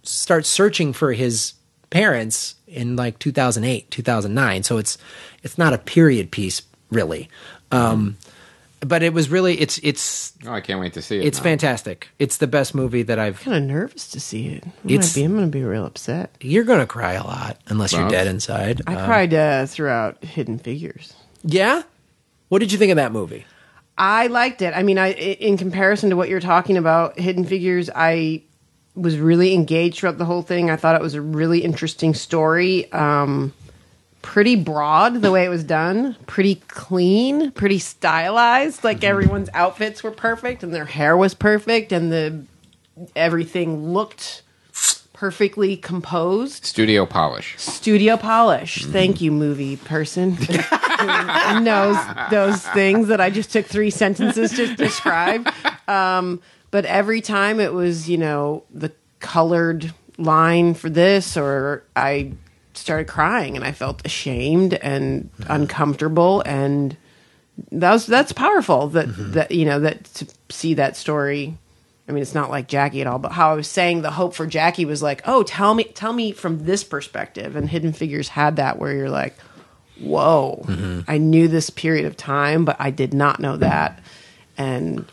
starts searching for his parents in like 2008, 2009. So it's it's not a period piece really, um, but it was really it's it's Oh, I can't wait to see it. it's now. fantastic. It's the best movie that I've. kind of nervous to see it. I It's- might be, I'm going to be real upset. You're gonna cry a lot unless you're Well, dead inside. I Um, cried uh, throughout Hidden Figures. yeah. What did you think of that movie? I liked it. I mean, I i- in comparison to what you're talking about, Hidden Figures, I was really engaged throughout the whole thing. I thought it was a really interesting story. Um, pretty broad the way it was done. Pretty clean. Pretty stylized. Like everyone's outfits were perfect and their hair was perfect and the everything looked perfectly composed. Studio polish. Studio polish. Thank you, movie person. who knows those things that I just took three sentences to describe. Um, but every time it was, you know, the colored line for this, or I started crying and I felt ashamed and uncomfortable, and that was that's powerful. That mm-hmm. that you know that to see that story. I mean, it's not like Jackie at all, but how I was saying the hope for Jackie was like, oh, tell me, tell me from this perspective. And Hidden Figures had that where you're like, whoa, mm-hmm. I knew this period of time, but I did not know that, and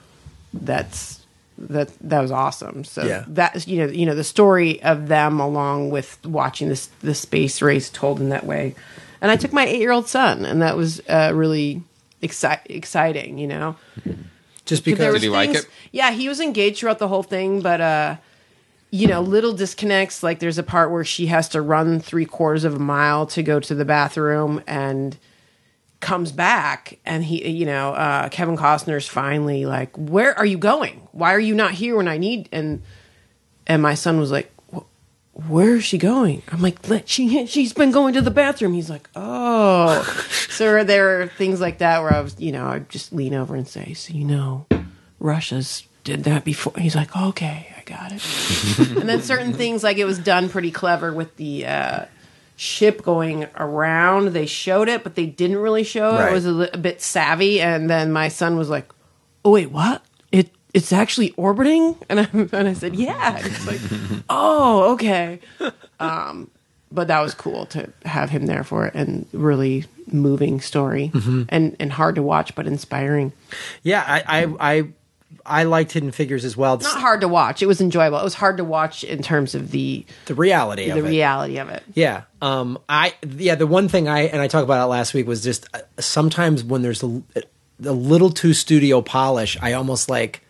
that's that that was awesome. So Yeah. that you know you know the story of them along with watching this the space race told in that way, and I took my eight year old son, and that was uh, really exci- exciting. You know, Just because Did he like it? Yeah, he was engaged throughout the whole thing, but uh, you know, little disconnects. Like there's a part where she has to run three quarters of a mile to go to the bathroom, and comes back, and he, you know, uh, Kevin Costner's finally like, "Where are you going? Why are you not here when I need?" And and my son was like. Where is she going? I'm like, let she she's been going to the bathroom. He's like, oh. so there are things like that where I was, you know, I just lean over and say, so you know, Russia's did that before. He's like, okay, I got it. and then certain things like it was done pretty clever with the uh, ship going around. They showed it, but they didn't really show it. Right. It was a, li- a bit savvy. And then my son was like, oh wait, what? It it's actually orbiting? And I and I said, yeah. And it's like, oh, okay. Um, but that was cool to have him there for it and really moving story and and hard to watch but inspiring. Yeah, I, I, I, I liked Hidden Figures as well. Not hard to watch. It was enjoyable. It was hard to watch in terms of the the reality the of it. reality of it. Yeah. Um. I. Yeah. The one thing I and I talked about it last week was just uh, sometimes when there's a, a little too studio polish, I almost like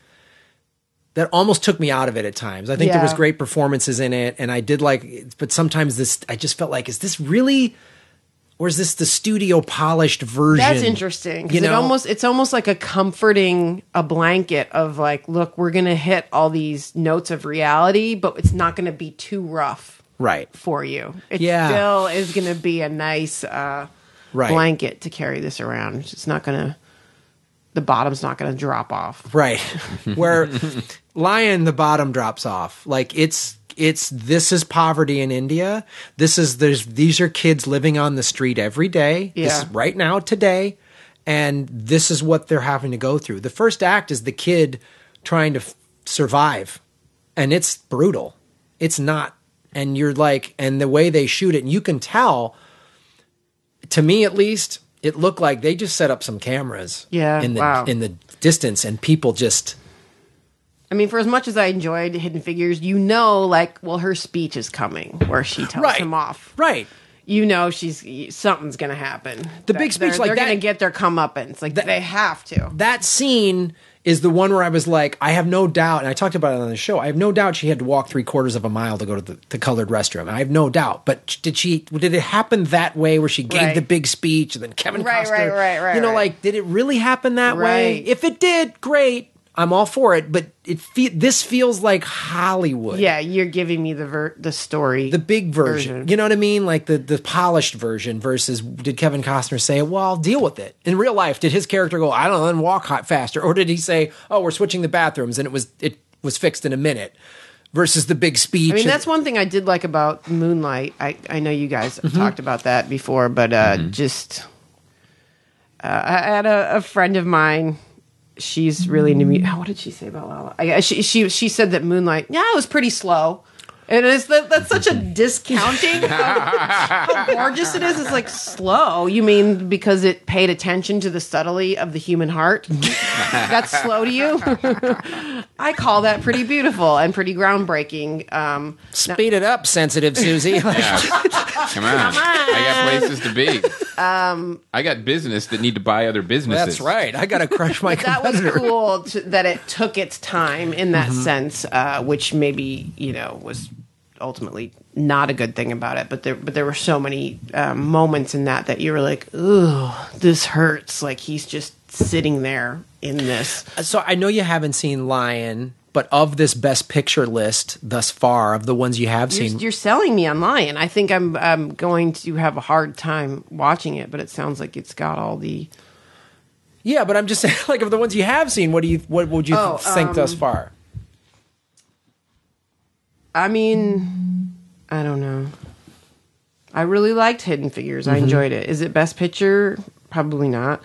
that almost took me out of it at times. I think there was great performances in it, and I did like, but sometimes this I just felt like, is this really, or is this the studio polished version? That's interesting. You it almost it's almost like a comforting a blanket of like, look, we're gonna hit all these notes of reality, but it's not gonna be too rough right. for you. It Yeah. still is gonna be a nice uh, Right. blanket to carry this around. It's not gonna the bottom's not going to drop off. Right. Where Lion the bottom drops off. Like it's it's this is poverty in India. This is there's these are kids living on the street every day. This Yeah. is right now today and this is what they're having to go through. The first act is the kid trying to f- survive and it's brutal. It's not and you're like and the way they shoot it and you can tell to me at least it looked like they just set up some cameras Yeah, in the wow. in the distance and people just I mean, for as much as I enjoyed Hidden Figures, you know, like, well, her speech is coming where she tells Right. him off. right You know, she's something's going to happen. The That big speech they're, like they're going to get their comeuppance. Like they have to. that scene is the one where I was like, I have no doubt, and I talked about it on the show. I have no doubt she had to walk three quarters of a mile to go to the, the colored restroom. I have no doubt. But did she? Did it happen that way, where she gave Right. the big speech and then Kevin Right, Costner? right, right, right, You know, right. like, did it really happen that way? If it did, great. I'm all for it. But it fe- this feels like Hollywood. Yeah, you're giving me the ver- the story. the big version. Version. You know what I mean? Like the the polished version versus did Kevin Costner say, "Well, I'll deal with it." In real life, did his character go, "I don't know, then walk hot faster," or did he say, "Oh, we're switching the bathrooms and it was it was fixed in a minute"? Versus the big speech. I mean, that's one thing I did like about Moonlight. I, I know you guys Mm-hmm. talked about that before, but uh, just uh, I had a, a friend of mine. She's really into me. Mm. What did she say about La La? I, she she she said that Moonlight, yeah, it was pretty slow. And it's that, that's such a discounting of how gorgeous it is. It's like slow. You mean because it paid attention to the subtlety of the human heart? that's slow to you? I call that pretty beautiful and pretty groundbreaking. Um, speed it up, sensitive Susie. Yeah. Come on. I got places to be. Um, I got business that need to buy other businesses. that's right. I got to crush my that was cool to, that it took its time in that sense, uh, which maybe you know was ultimately not a good thing about it. But there, but there were so many um, moments in that that you were like, "Ooh, this hurts." Like he's just sitting there in this. So I know you haven't seen Lion, but of this Best Picture list thus far, of the ones you have You're, seen, you're selling me on Lion. I think I'm I'm going to have a hard time watching it, but it sounds like it's got all the. yeah. But I'm just saying, like of the ones you have seen, what do you what would you Oh, think thus um, far? I mean, I don't know. I really liked Hidden Figures. I enjoyed it. Is it Best Picture? Probably not.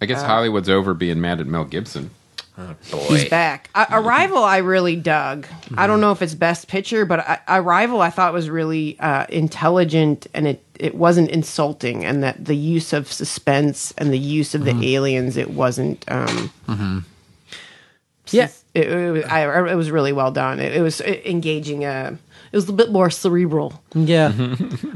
I Uh, guess Hollywood's over being mad at Mel Gibson. Oh He's back. Uh, Arrival, I really dug. I don't know if it's Best Picture, but I, Arrival, I thought was really uh, intelligent and it it wasn't insulting, and that the use of suspense and the use of the aliens, it wasn't. Um, Yeah. It, it, was- I, it was really well done. It, it was engaging. Uh, it was a bit more cerebral. Yeah,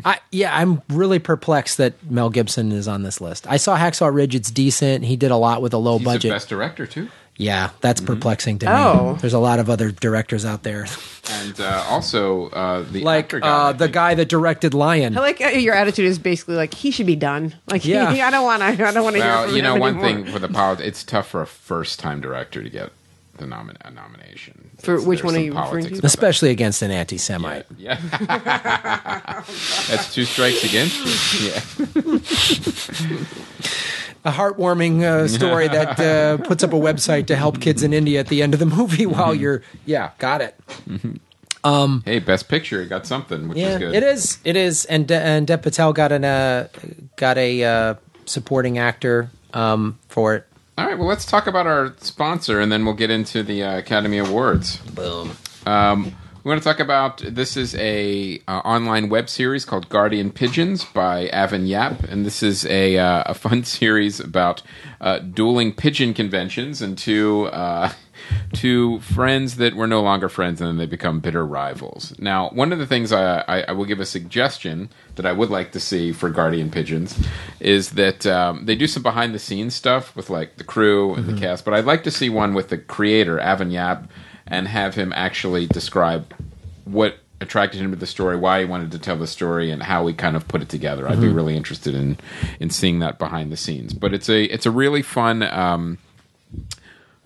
I yeah, I'm really perplexed that Mel Gibson is on this list. I saw Hacksaw Ridge; it's decent. He did a lot with a low He's budget. the best director too. Yeah, that's perplexing to me. Oh. There's a lot of other directors out there, And uh, also uh, the like actor guy, uh, the guy that directed Lion. I like uh, your attitude is basically like he should be done. Like Yeah. I don't want to. I don't want to hear Well, from you know, him one anymore. thing for the politics, it's tough for a first-time director to get the nomin- a nomination. For It's- which one are you referring to? about that. Especially against an anti-Semite. Yeah. That's two strikes against you. Yeah. A heartwarming uh, story that uh, puts up a website to help kids in India at the end of the movie while Mm-hmm. you're yeah, got it. Um Hey, best picture, it got something, which Yeah, is good. it is. It is. And De- and Dev Patel got an uh, got a uh, supporting actor um, for it. All right, well, let's talk about our sponsor, and then we'll get into the uh, Academy Awards. Boom. Um, we want to talk about this is a uh, online web series called Guardian Pigeons by Avon Yap, and this is a uh, a fun series about uh, dueling pigeon conventions and two two friends that were no longer friends, and then they become bitter rivals. Now, one of the things I, I, I will give a suggestion that I would like to see for Guardian Pigeons is that um, they do some behind the scenes stuff with like the crew and the cast, but I'd like to see one with the creator Avon Yap and have him actually describe what attracted him to the story, why he wanted to tell the story, and how we kind of put it together. I'd be really interested in in seeing that behind the scenes. But it's a it's a really fun. Um,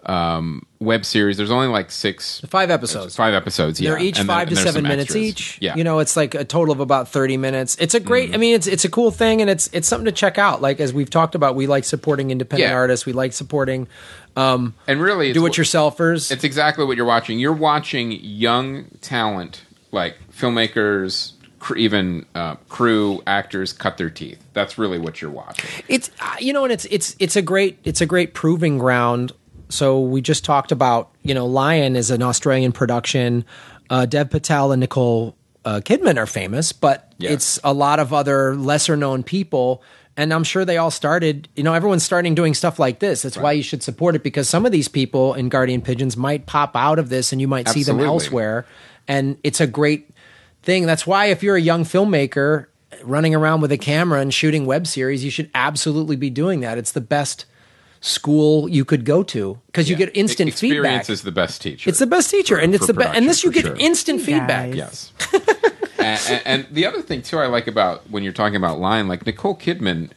um, web series. There's only like six, Five episodes. five episodes. Yeah, They're each And then- five to seven minutes extras. each. Yeah, Mm-hmm. you know, it's like a total of about thirty minutes. It's a great. I mean, it's it's a cool thing, and it's it's something to check out. Like as we've talked about, we like supporting independent Yeah. artists. We like supporting and really, do it yourselfers. It's exactly what you're watching. You're watching young talent, like filmmakers, even uh, crew actors, cut their teeth. That's really what you're watching. It's uh, you know, and it's it's it's a great it's a great proving ground. So we just talked about you know, Lion is an Australian production. Uh, Dev Patel and Nicole uh, Kidman are famous, but Yeah. it's a lot of other lesser known people. And I'm sure they all started. You know, everyone's starting doing stuff like this. That's why you should support it because some of these people in Guardian Pigeons might pop out of this, and you might see them elsewhere. And it's a great thing. That's why if you're a young filmmaker running around with a camera and shooting web series, you should absolutely be doing that. It's the best school you could go to because you Yeah. get instant feedback. Experience feedback. is the best teacher. it's the best teacher, and it's the best. And this you get sure. instant You feedback. Yes. and, and, and the other thing too, I like about when you're talking about line, like Nicole Kidman,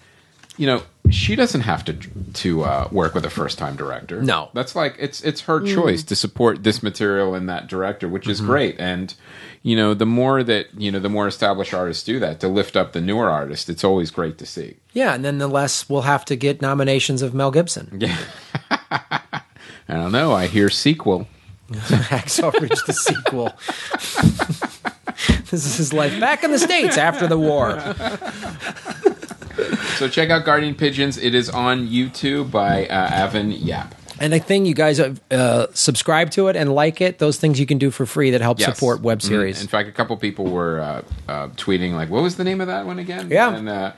you know, she doesn't have to to uh, work with a first time director. No. that's like it's it's her choice to support this material and that director, which Mm-hmm. is great. And you know, the more that you know, the more established artists do that to lift up the newer artists, it's always great to see. Yeah, and then the less we'll have to get nominations of Mel Gibson. Yeah. I don't know. I hear sequel. Hacksaw Ridge the sequel. this is his life back in the states after the war. So check out Guardian Pigeons. It is on YouTube by uh, Avin Yap. And the thing you guys uh, subscribe to it and like it, those things you can do for free that help Yes. support web Mhm. series. In fact, a couple people were uh, uh, tweeting like, "What was the name of that one again?" Yeah. And uh,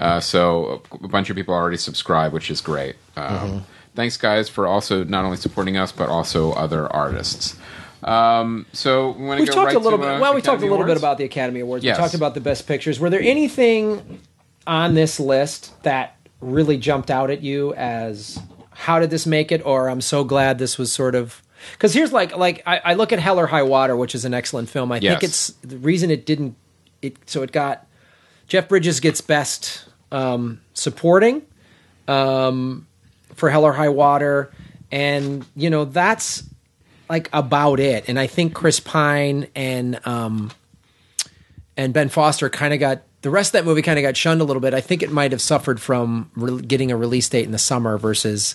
uh, so a bunch of people already subscribed, which is great. Um, Mm-hmm. Thanks, guys, for also not only supporting us but also other artists. Um, so we talked right a little to, bit. uh, well, we talked a Academy little bit about the Academy Awards. Yes. We talked about the best pictures. Were there anything on this list that really jumped out at you as how did this make it, or I'm so glad this was sort of because here's like like I, I look at Hell or High Water, which is an excellent film. I think it's the reason it didn't it so it got Jeff Bridges gets best um, supporting um, for Hell or High Water, and you know that's like about it. And I think Chris Pine and um, and Ben Foster kind of got the rest of that movie kind of got shunned a little bit. I think it might have suffered from re- getting a release date in the summer versus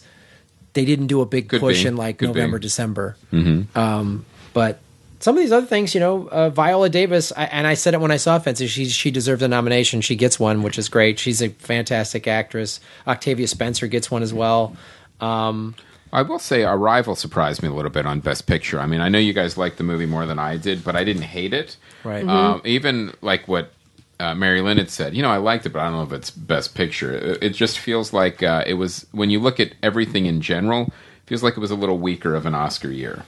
they didn't do a big Could push be. in like Could be. November, December. Um, but some of these other things, you know, uh, Viola Davis, I, and I said it when I saw Fences, she she deserves a nomination. She gets one, which is great. She's a fantastic actress. Octavia Spencer gets one as well. Um, I will say Arrival surprised me a little bit on Best Picture. I mean, I know you guys liked the movie more than I did, but I didn't hate it. Right. Um, even like what uh, Mary Lynn had said, you know, I liked it, but I don't know if it's Best Picture. It, it just feels like uh, it was, when you look at everything in general, it feels like it was a little weaker of an Oscar year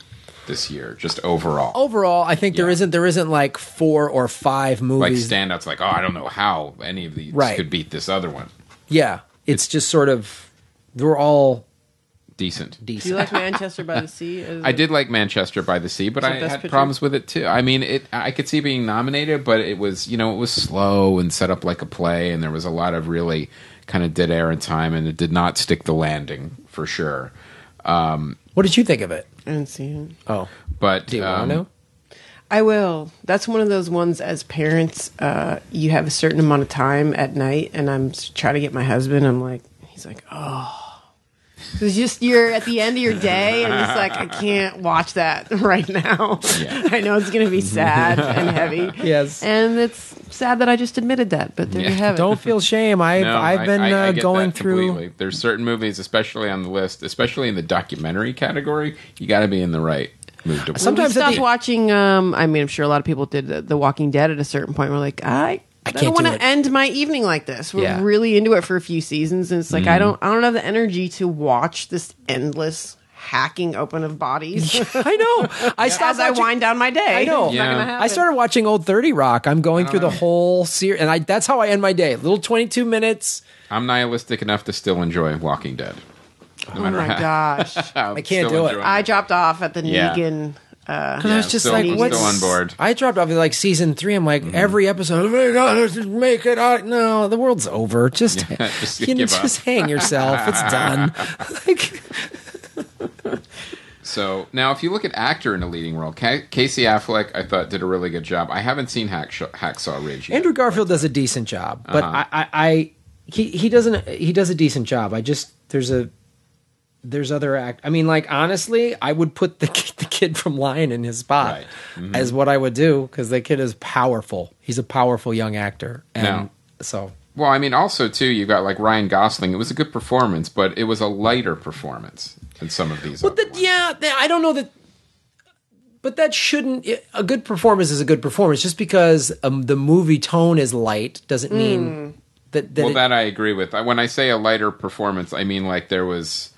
this year, just overall. overall, I think there Yeah. isn't there isn't like four or five movies like movies. standouts, like, oh, I don't know how any of these Right. could beat this other one. yeah, it's just sort of they're all Decent. Do you decent. like Manchester by the Sea? as- I did like Manchester by the Sea, but Is I Best had Picture? problems with it too. I mean, it I could see being nominated, but it was you know it was slow and set up like a play, and there was a lot of really kind of dead air in time, and it did not stick the landing for sure. What did you think of it? I didn't see it. Oh, But do you um, want to know? I will. That's one of those ones as parents, uh, you have a certain amount of time at night, and I'm s- trying to get my husband. I'm like, he's like, oh. It's just you're at the end of your day, and it's like I can't watch that right now. Yeah. I know it's going to be sad and heavy. Yes. and it's sad that I just admitted that. But there Yeah. you have it. Don't feel shame. I've No, I've been I- I uh, get going that through. completely. There's certain movies, especially on the list, especially in the documentary category, you got to be in the right mood to. Sometimes we at stopped the- watching. Um, I mean, I'm sure a lot of people did the, the Walking Dead at a certain point. We're like, I, I, can't don't want to end my evening like this. We're Yeah. really into it for a few seasons, and it's like Mm-hmm. I don't, I don't have the energy to watch this endless hacking open of bodies I know. I stopped as I wind down my day. I know. It's not Yeah. gonna. I started watching Old Thirty Rock. I'm going through the whole series, and I that's how I end my day. Little 22 minutes. I'm nihilistic enough to still enjoy Walking Dead. No Oh my how- gosh! I'm can't do it. enjoying I dropped off at the Yeah. Negan. Uh, Because I was just still- like, I'm what's still on board. I dropped off at like season three. I'm like, every episode, oh my God, let's just make it out. No, the world's over. Just, just you know, just hang yourself. It's done. like, So now, if you look at actor in a leading role, Casey Affleck, I thought did a really good job. I haven't seen Hacksaw, Hacksaw Ridge yet. Andrew Garfield does a decent job, but Uh-huh. I, I, I he he doesn't he does a decent job. I just there's a there's other act. I mean, like honestly, I would put the kid- the kid from Lion in his spot Right. Mm-hmm. as what I would do because the kid is powerful. He's a powerful young actor, and No. so Well, I mean, also too, you got like Ryan Gosling. It was a good performance, but it was a lighter performance than some of these. But other that, ones. yeah, th- I don't know that. But that shouldn't. A good performance is a good performance. Just because um, the movie tone is light doesn't mean that. that well, it- that I agree with. When I say a lighter performance, I mean like there was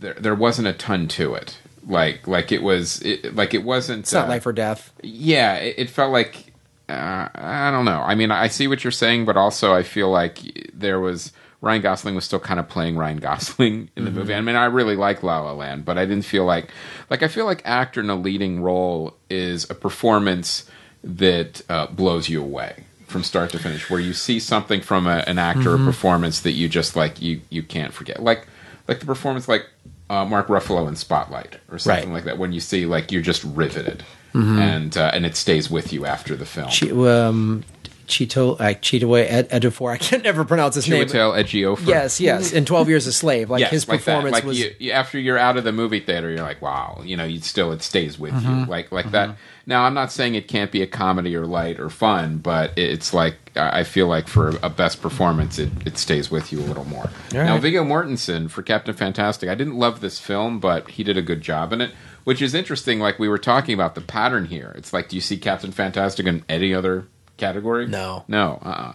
there there wasn't a ton to it. Like like it was it, like it wasn't. it's not uh, life or death. yeah, it, it felt like uh, I don't know. I mean, I see what you're saying, but also I feel like there was Ryan Gosling was still kind of playing Ryan Gosling in the Mm-hmm. movie. I mean, I really like La La Land, but I didn't feel like like I feel like actor in a leading role is a performance that uh, blows you away from start to finish, where you see something from a, an actor Mm-hmm. or performance that you just like you you can't forget, like like the performance like uh, Mark Ruffalo in Spotlight or something Right. like that. When you see like you're just riveted, and uh, and it stays with you after the film. Chi- um, Chito, uh, Chitoe Ed, Ejiofor. I can never pronounce his name. Chiwetel Ejiofor. Yes, yes. In Twelve Years a Slave, like Yes, his performance Like was. you, after you're out of the movie theater, you're like, wow, you know, you still it stays with Mm-hmm. you, like like that. Now, I'm not saying it can't be a comedy or light or fun, but it's like I I feel like for a best performance, it, it stays with you a little more. Now, right. Viggo Mortensen for Captain Fantastic, I didn't love this film, but he did a good job in it. Which is interesting. Like we were talking about the pattern here. It's like, do you see Captain Fantastic in any other category? No. no. Uh-uh.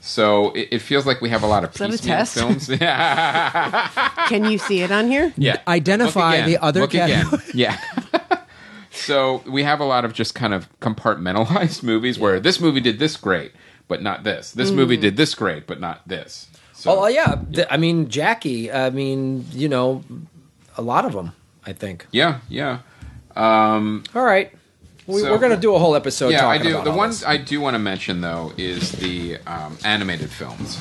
So it, it feels like we have a lot of that a piecemeal test? films. Yeah. Can you see it on here? Yeah. Identify Look again. the other Look again. Yeah. so we have a lot of just kind of compartmentalized movies where this movie did this great, but not this. This movie did this great, but not this. So Oh yeah, th- I mean Jackie. I mean, you know, a lot of them. I think. yeah, yeah. Um, All right, we, So- we're going to do a whole episode. yeah, I do. about The all ones this. I do want to mention though is the um, animated films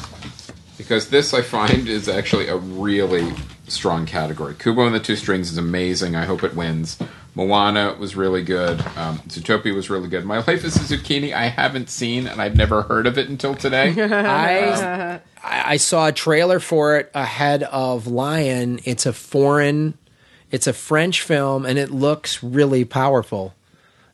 because this I find is actually a really strong category. Kubo and the Two Strings is amazing. I hope it wins. Moana was really good. Um, Zootopia was really good. My Life as a Zucchini I haven't seen and I've never heard of it until today. I, I I saw a trailer for it ahead of Lion. It's a foreign, it's a French film, and it looks really powerful.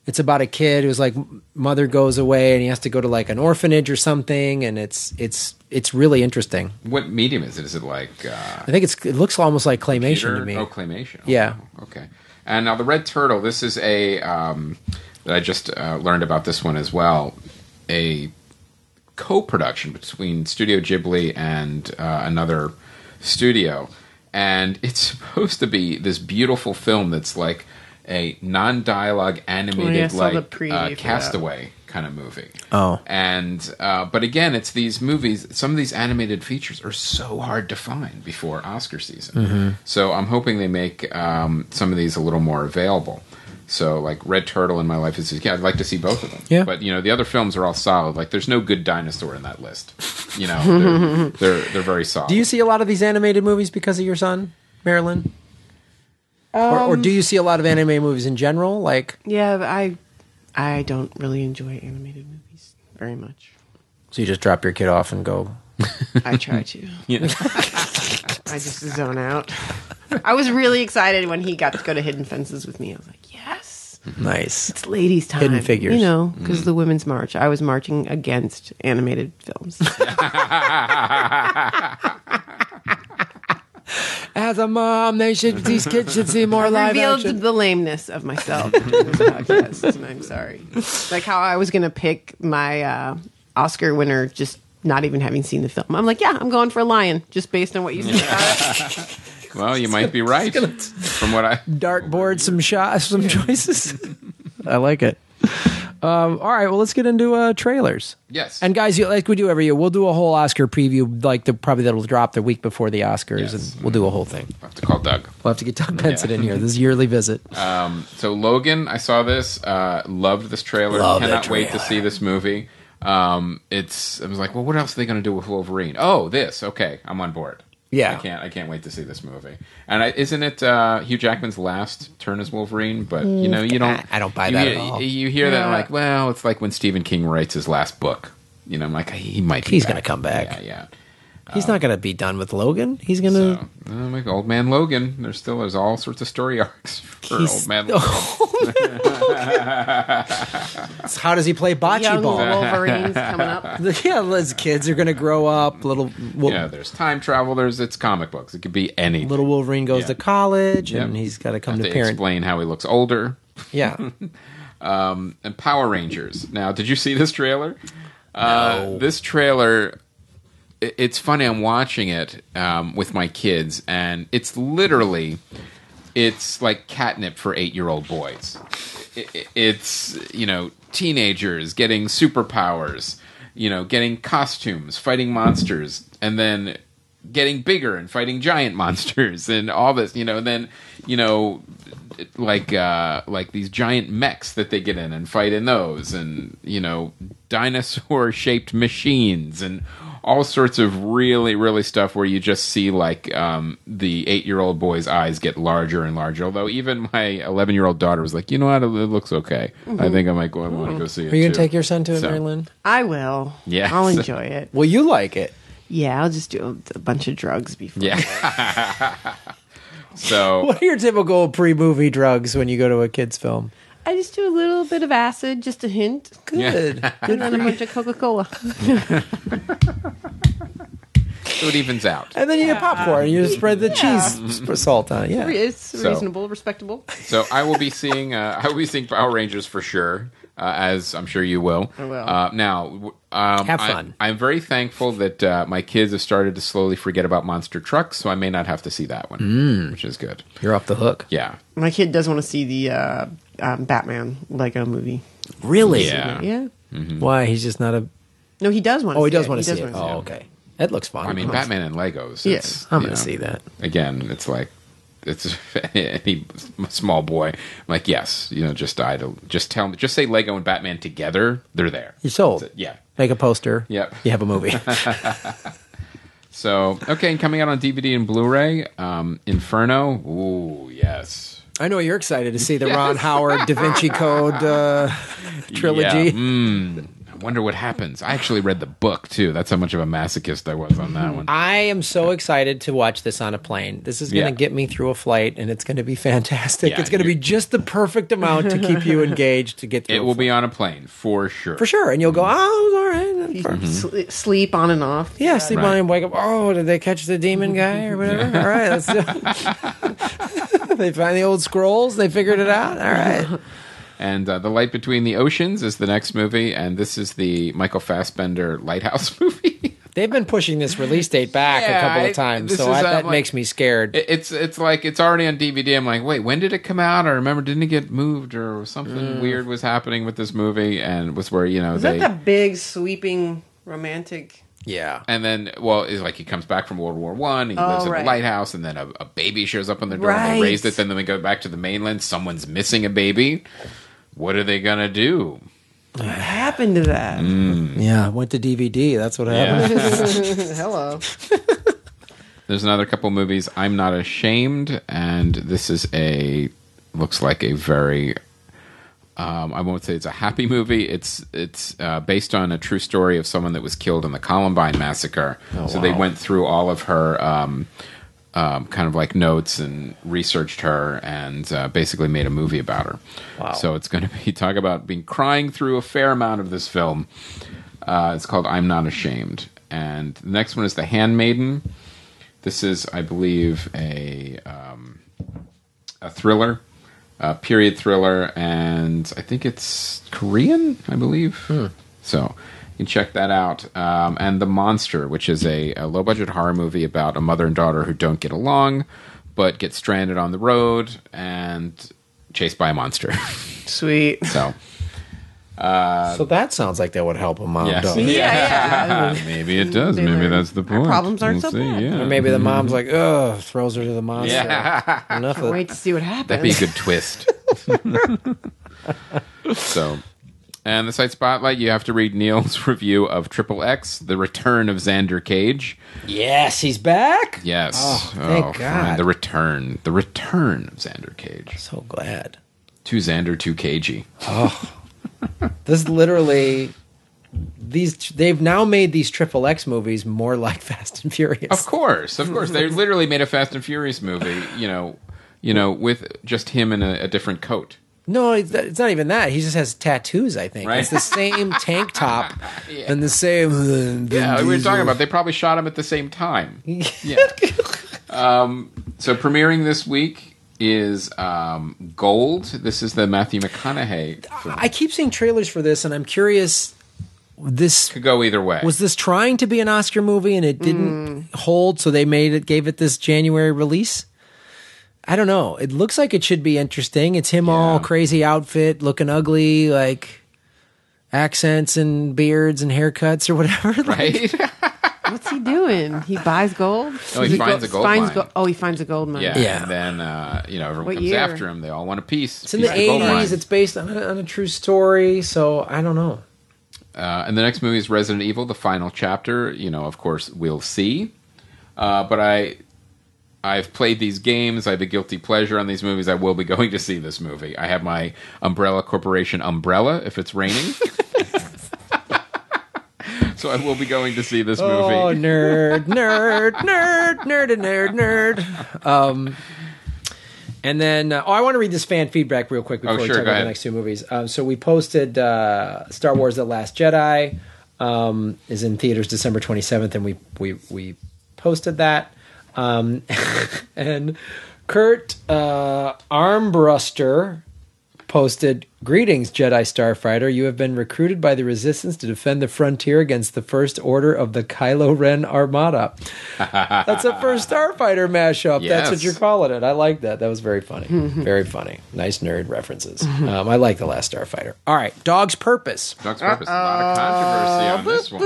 It's about a kid who's like mother goes away and he has to go to like an orphanage or something, and it's it's it's really interesting. what medium is it? Is it like uh, I think it's it looks almost like claymation computer? to me. Oh, claymation. Oh, Yeah. Okay. And now the Red Turtle. This is a um, that I just uh, learned about this one as well. A co-production between Studio Ghibli and uh, another studio, and it's supposed to be this beautiful film that's like a non-dialogue animated Oh, yeah, I saw the like uh, for that. Castaway kind of movie. Oh. And uh, but again, it's these movies. Some of these animated features are so hard to find before Oscar season. Mm-hmm. So I'm hoping they make um, some of these a little more available. So like Red Turtle and My Life is yeah, I'd like to see both of them. Yeah. But you know the other films are all solid. Like there's no good dinosaur in that list. You know they're they're, they're very solid. Do you see a lot of these animated movies because of your son, Mary Lynn? Or, or do um, you see a lot of anime movies in general? Like, Yeah, but I I don't really enjoy animated movies very much. so you just drop your kid off and go. I try to. Yeah. I just zone out. I was really excited when he got to go to Hidden Fences with me. I was like, yes, Nice. it's ladies' time. Hidden Figures. You know, because mm-hmm. the Women's March. I was marching against animated films. As a mom, they should these kids should see more live revealed action. the lameness of myself in this podcast, and I'm sorry. Like how I was going to pick my uh, Oscar winner, just not even having seen the film. I'm like, yeah, I'm going for Lion, just based on what you said. about it. well, you might be right. From what I Dartboard some shots, some choices. I like it. Um, all right, well, let's get into uh, trailers. yes. And guys, you, like we do every year, we'll do a whole Oscar preview, like the probably that'll drop the week before the Oscars, Yes. and we'll do a whole thing. I have to call Doug. We'll have to get Doug Benson in here. This yearly visit. So Logan, I saw this, uh, loved this trailer. Love the Cannot wait to trailer. see this movie. Um, it's I was like, well, what else are they going to do with Wolverine? Oh, this. Okay, I'm on board. Yeah. I can't. I can't wait to see this movie. And I, isn't it uh, Hugh Jackman's last turn as Wolverine? But you know, you don't. I- don't buy you that at all. You hear that like, well, it's like when Stephen King writes his last book. You know, I'm like, he might. Be He's back. gonna come back. Yeah, yeah. He's not going to be done with Logan. He's going to. So, uh, like old man Logan. There's still there's all sorts of story arcs for He's- old man. Logan. How does he play bocce Young ball? Wolverines coming up. yeah, his kids are going to grow up. Little Wo- Yeah, there's time travel. There's it's comic books. It could be anything. little Wolverine goes Yeah. to college, and Yep. he's got to come to to parent. explain how he looks older. Yeah, and Power Rangers. Now, did you see this trailer? Uh, this trailer, i- it's funny. I'm watching it um, with my kids, and it's literally, it's like catnip for eight year old boys. It's you know teenagers getting superpowers, you know, getting costumes, fighting monsters, and then getting bigger and fighting giant monsters and all this, you know, and then you know like uh like these giant mechs that they get in and fight in those and you know dinosaur shaped machines and all sorts of really really stuff where you just see like um the 8 year old boy's eyes get larger and larger although even my 11 year old daughter was like you know what it looks okay i think i might go i want to go see it are you going to take your son to it, So- Mary Lynn? I will. Yeah. I'll enjoy it. Well, you like it. Yeah, I'll just do a, a bunch of drugs before. yeah so What are your typical pre-movie drugs when you go to a kids' film? I just do a little bit of acid, just a hint, Good. and then a bunch of Coca Cola. so it evens out And then you get popcorn. And you spread the cheese sp- salt on it. Yeah. It's So- reasonable, respectable. So I will be seeing uh, I will be seeing Power Rangers for sure, uh, as I'm sure you will. I will. Uh, now, w- um, Have I- fun. I'm very thankful that uh, my kids have started to slowly forget about monster trucks, so I may not have to see that one, Mm. which is good. You're off the hook. Yeah, My kid does want to see the uh, um, Batman Lego movie. Really? Yeah. Yeah. Why? He's just not a. No, he does want. to Oh, he see does it. want to see does it. wanna Oh, okay. That looks fun. I mean Batman and Legos. Yeah. I'm going to know, see that. again. It's like it's any small boy. I'm like yes, you know, just I don't just tell me, just say Lego and Batman together. They're there. You're sold. It. Yeah. Make a poster. Yep. You have a movie. So okay, and coming out on DVD and Blu-ray, um, Inferno. Ooh, yes. I know you're excited to see the Ron Howard Da Vinci Code uh, trilogy. Yeah. Mm, I wonder what happens. I actually read the book too. That's how much of a masochist I was on that one. I am so excited to watch this on a plane. This is going to Yeah. get me through a flight, and it's going to be fantastic. Yeah, it's going to be just the perfect amount to keep you engaged to get through. It a will flight. be on a plane for sure. for sure, and you'll go, "Oh, all right." You Mm-hmm. sleep on and off. Yeah, sleep Right. on and wake up. Oh, did they catch the demon guy or whatever? All right, let's do it. they find the old scrolls. They figured it out. All right. And uh, the Light Between the Oceans is the next movie, and this is the Michael Fassbender Lighthouse movie. They've been pushing this release date back a couple I- of times, this so is, I, uh, that like- makes me scared. It- it's it's like it's already on DVD. I'm like, wait, when did it come out? I remember didn't it get moved or something Mm. weird was happening with this movie, and it was where you know Is they that the big sweeping romantic? Yeah. And then, well, it's like he comes back from World War One. He Oh, lives in right. a lighthouse, and then a, a baby shows up on the door. And Right. they raised it. Then they go back to the mainland. Someone's missing a baby. What are they gonna do? What happened to that? Mm. Yeah, went to DVD. That's what happened. Hello. There's another couple movies. I'm not ashamed, and this is a looks like a very. Um, I won't say it's a happy movie. It's it's uh, based on a true story of someone that was killed in the Columbine massacre. so they went through all of her um, um, kind of like notes and researched her and uh, basically made a movie about her. Wow. So it's going to be talk about being crying through a fair amount of this film. Uh, it's called I'm Not Ashamed, and the next one is The Handmaiden. This is, I believe, a um, a thriller, a period thriller, and I think it's Korean, I believe. So you can check that out. Um, and The Monster, which is a, a low budget horror movie about a mother and daughter who don't get along, but get stranded on the road and chased by a monster. Sweet. so Uh, so that sounds like that would help a mom, yeah, don't? Yeah, yeah. Uh, maybe it does. Maybe Maybe that's the our point. problems aren't We'll so see, bad. Yeah. Or maybe the mm-hmm. mom's like, ugh, throws her to the monster. Yeah. Enough of Wait to see what happens. That'd be a good twist. so, And the site Spotlight, you have to read Neil's review of Triple X, The Return of Xander Cage. Yes, he's back. Yes. Oh, thank oh, fine. God. The return. The return of Xander Cage. So glad. To Xander, two cagey. This literally these they've now made these triple X movies more like Fast and Furious. Of course, of course. They literally made a Fast and Furious movie, you know, you know, with just him in a, a different coat. No, it's not, even that. He just has tattoos. I think Right. it's the same tank top and the same. uh, Yeah, we were talking about. They probably shot him at the same time. Yeah. um, so premiering this week is um, Gold. This is the Matthew McConaughey. Film. I keep seeing trailers for this, and I'm curious. This Could go either way. was this trying to be an Oscar movie, and it didn't hold, so they made it, gave it this January release. I don't know. It looks like it should be interesting. It's him all crazy outfit, looking ugly, like accents and beards and haircuts or whatever. Like, right? What's he doing? He buys gold. Oh, he finds a gold finds mine. go- oh, he finds a gold mine. yeah. Yeah. And then uh, you know everyone What comes year? after him. They all want a piece. It's in the piece of eighties. It's based on a, on a true story, so I don't know. Uh, and the next movie is Resident Evil: The Final Chapter. You know, of course, we'll see. Uh, but I, I've played these games. I have a guilty pleasure on these movies. I will be going to see this movie. I have my Umbrella Corporation umbrella if it's raining. so I will be going to see this movie. Oh, nerd, nerd, nerd, nerd, nerd, nerd. Um, and then, uh, oh, I want to read this fan feedback real quick before Oh, we talk about ahead. the next two movies. Um, so we posted uh, Star Wars: The Last Jedi um, is in theaters December twenty seventh, and we we we posted that. Um, and Kurt uh, Armbruster posted Greetings, Jedi Starfighter. You have been recruited by the Resistance to defend the frontier against the First Order of the Kylo Ren Armada. That's a First Starfighter mashup. That's what you're calling it. I like that. That was very funny. very funny. Nice nerd references. Um, I like The Last Starfighter. All right, Dog's Purpose. Dog's Purpose. A lot of controversy on this one.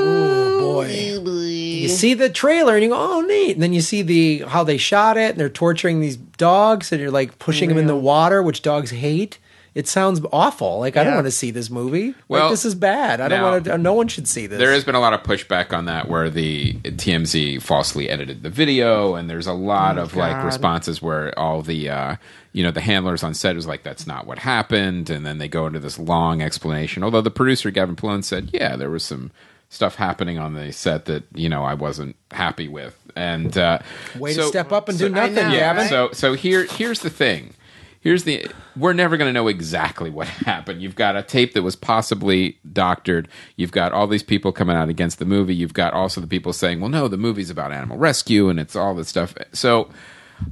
Boy. You see the trailer and you go, oh, neat. And then you see the how they shot it and they're torturing these dogs and you're like pushing them in the water, which dogs hate. It sounds awful. Like I don't Yeah. want to see this movie. Well, like this is bad. I don't now- want to. No one should see this. There has been a lot of pushback on that where the TMZ falsely edited the video and there's a lot of like God. responses where all the uh, you know the handlers on set was like that's not what happened and then they go into this long explanation although the producer Gavin Polone said yeah there was some stuff happening on the set that you know I wasn't happy with and uh, Way to so- step up and do nothing, know, yeah, Gavin. so so here here's the thing. Here's the we're never going to know exactly what happened. You've got a tape that was possibly doctored. You've got all these people coming out against the movie. You've got also the people saying, "Well, no, the movie's about animal rescue and it's all this stuff." So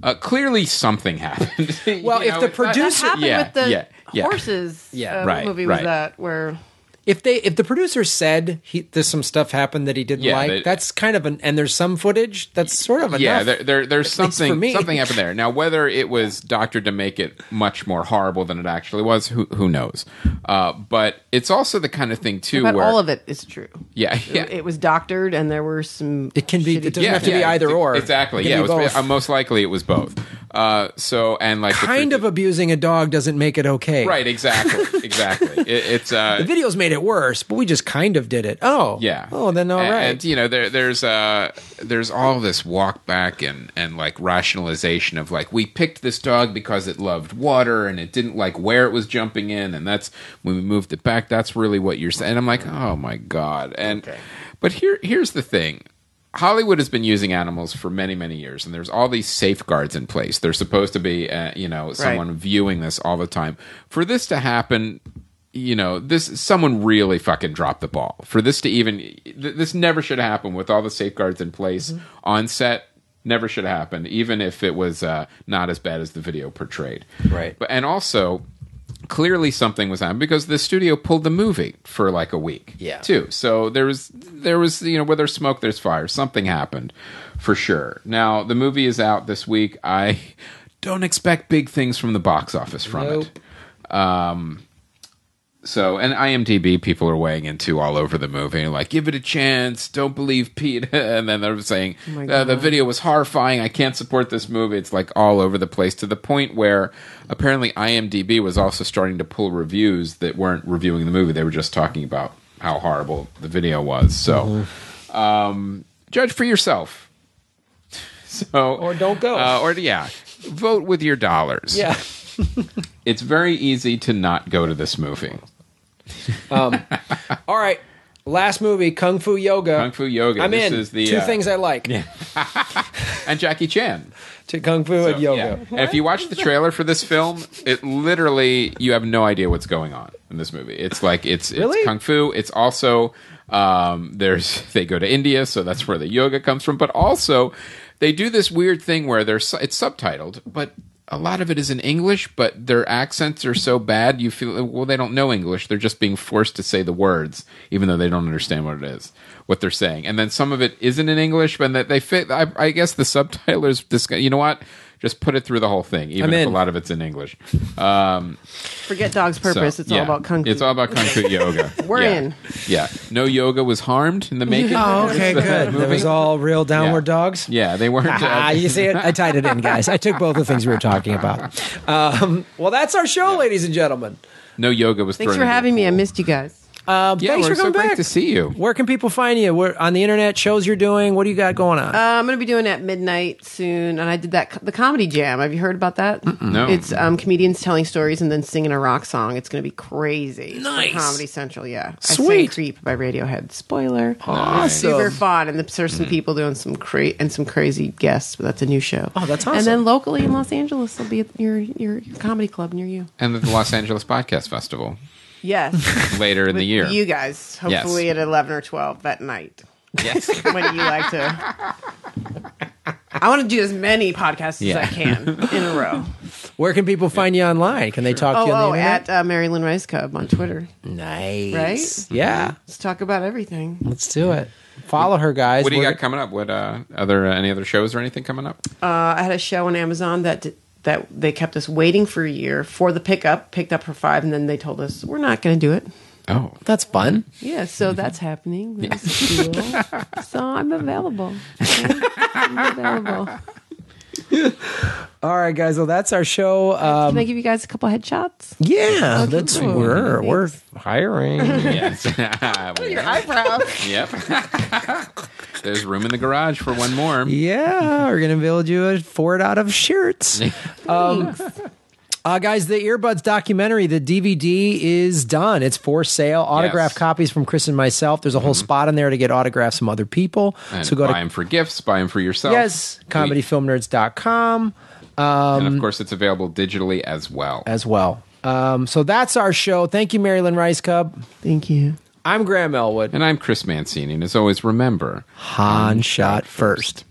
uh, clearly something happened. Well, if know, the producer- happened Yeah, with the yeah, yeah. horses. Yeah. uh, Right, movie was right. that where if they if the producer said he, there's some stuff happened that he didn't Yeah, like, they- that's kind of an and there's some footage that's sort of enough. Yeah, there, there, there's At for something me. something happened there. Now, whether it was doctored to make it much more horrible than it actually was, who who knows? Uh, but it's also the kind of thing too but where all of it is true. yeah, yeah. It, it was doctored, and there were some. It can be- shitty- it doesn't have to be either ex- or. Exactly. It Yeah, it was, uh, most likely it was both. Uh, so and like kind truth of abusing a dog doesn't make it okay. right. Exactly. Exactly. it, it's uh, The videos made it worse, but we just kind of did it. Oh, Yeah. Oh, then all and, right. And you know, there, there's uh, there's all this walk back and and like rationalization of like we picked this dog because it loved water and it didn't like where it was jumping in, and that's when we moved it back. That's really what you're saying. And I'm like, oh my god. And but here here's the thing. Hollywood has been using animals for many, many years, and there's all these safeguards in place. There's supposed to be, uh, you know, someone viewing this all the time. For this to happen, you know, this someone really fucking dropped the ball. For this to even, th- this never should happen with all the safeguards in place on set. Never should have happened, even if it was uh, not as bad as the video portrayed. Right. But and also, clearly something was happening because the studio pulled the movie for like a week. Yeah. Too. So there was there was you know where there's smoke there's fire. Something happened for sure. Now the movie is out this week. I don't expect big things from the box office from Nope. it. Um, so and IMDb people are weighing into all over the movie, like give it a chance, don't believe Pete, and then they're saying my uh, the video was horrifying. I can't support this movie. It's like all over the place to the point where apparently IMDb was also starting to pull reviews that weren't reviewing the movie; they were just talking about how horrible the video was. So, um, judge for yourself. So Or don't go. uh, or yeah, vote with your dollars. Yeah. it's very easy to not go to this movie. All right. Last movie, Kung Fu Yoga. Kung Fu Yoga. I'm this in. Is the, Two uh, things I like and Jackie Chan. to Kung Fu and yoga. yeah. If you watch the trailer for this film, it literally you have no idea what's going on in this movie. It's like it's Really? it's kung fu. It's also um, there's they go to India, so that's where the yoga comes from. But also they do this weird thing where they're it's subtitled, but a lot of it is in English, but their accents are so bad you feel well they don't know English. They're just being forced to say the words, even though they don't understand what it is, what they're saying. And then some of it isn't in English, but that they fit. I, I guess the subtitlers. You know what? Just put it through the whole thing, even I'm if in. a lot of it's in English. Forget dog's purpose. So, it's all about kung fu. It's all about kung fu yoga. We're Yeah. in. Yeah, no yoga was harmed in the making. Oh, okay, of good. That movie. was all real downward Yeah. dogs. Yeah, they weren't. Ah, uh, you see it? I tied it in, guys. I took both the things we were talking about. Um, well, that's our show, ladies and gentlemen. no yoga was. Thanks thrown for having me. I missed you guys. Um, Yeah, thanks we're for so coming great back. to see you. Where can people find you? Where on the internet shows you're doing? What do you got going on? Uh, I'm going to be doing it at midnight soon, and I did that the comedy jam. Have you heard about that? No. It's um, comedians telling stories and then singing a rock song. It's going to be crazy. It's on Nice. Comedy Central, yeah. I Sweet. sang "Creep" by Radiohead. Spoiler. Awesome. Super fun, and there's some people doing some cra- and some crazy guests. But that's a new show. Oh, that's awesome. And then locally in Los Angeles, there'll be your your, your comedy club near you. And the Los Angeles Podcast Festival Yes, later in the year. you guys. Yes. Hopefully at eleven or twelve that night. yes. when you like to. I want to do as many podcasts Yeah. as I can in a row. Where can people find you online? Can they talk to Oh, you on the oh, internet? at uh, Mary Lynn Rajskub on Twitter. nice. Right? Yeah. Let's talk about everything. Let's do it. Follow her, guys. What do you We're- got coming up? What uh, other uh, any other shows or anything coming up? Uh, I had a show on Amazon that did, that they kept us waiting for a year for the pickup, picked up for five, and then they told us we're not going to do it. Oh, That's fun. Yeah, so mm-hmm. that's happening. That's cool. So I'm available. Okay? I'm available. All right, guys. Well, that's our show. Um, Can I give you guys a couple headshots? yeah, that's cool. we're we're hiring. yes. Your eyebrows. yep. There's room in the garage for one more. yeah, we're gonna build you a fort out of shirts. Um, Uh, guys, the Earbuds documentary, the DVD is done. It's for sale. Autographed Yes. copies from Chris and myself. There's a whole spot in there to get autographs from other people. And so go buy to them for gifts. Buy them for yourself. yes, comedyfilmnerds.com and of course, it's available digitally as well. as well. Um, so that's our show. Thank you, Mary Lynn Rajskub. Thank you. I'm Graham Elwood. And I'm Chris Mancini. And as always, remember Han shot first.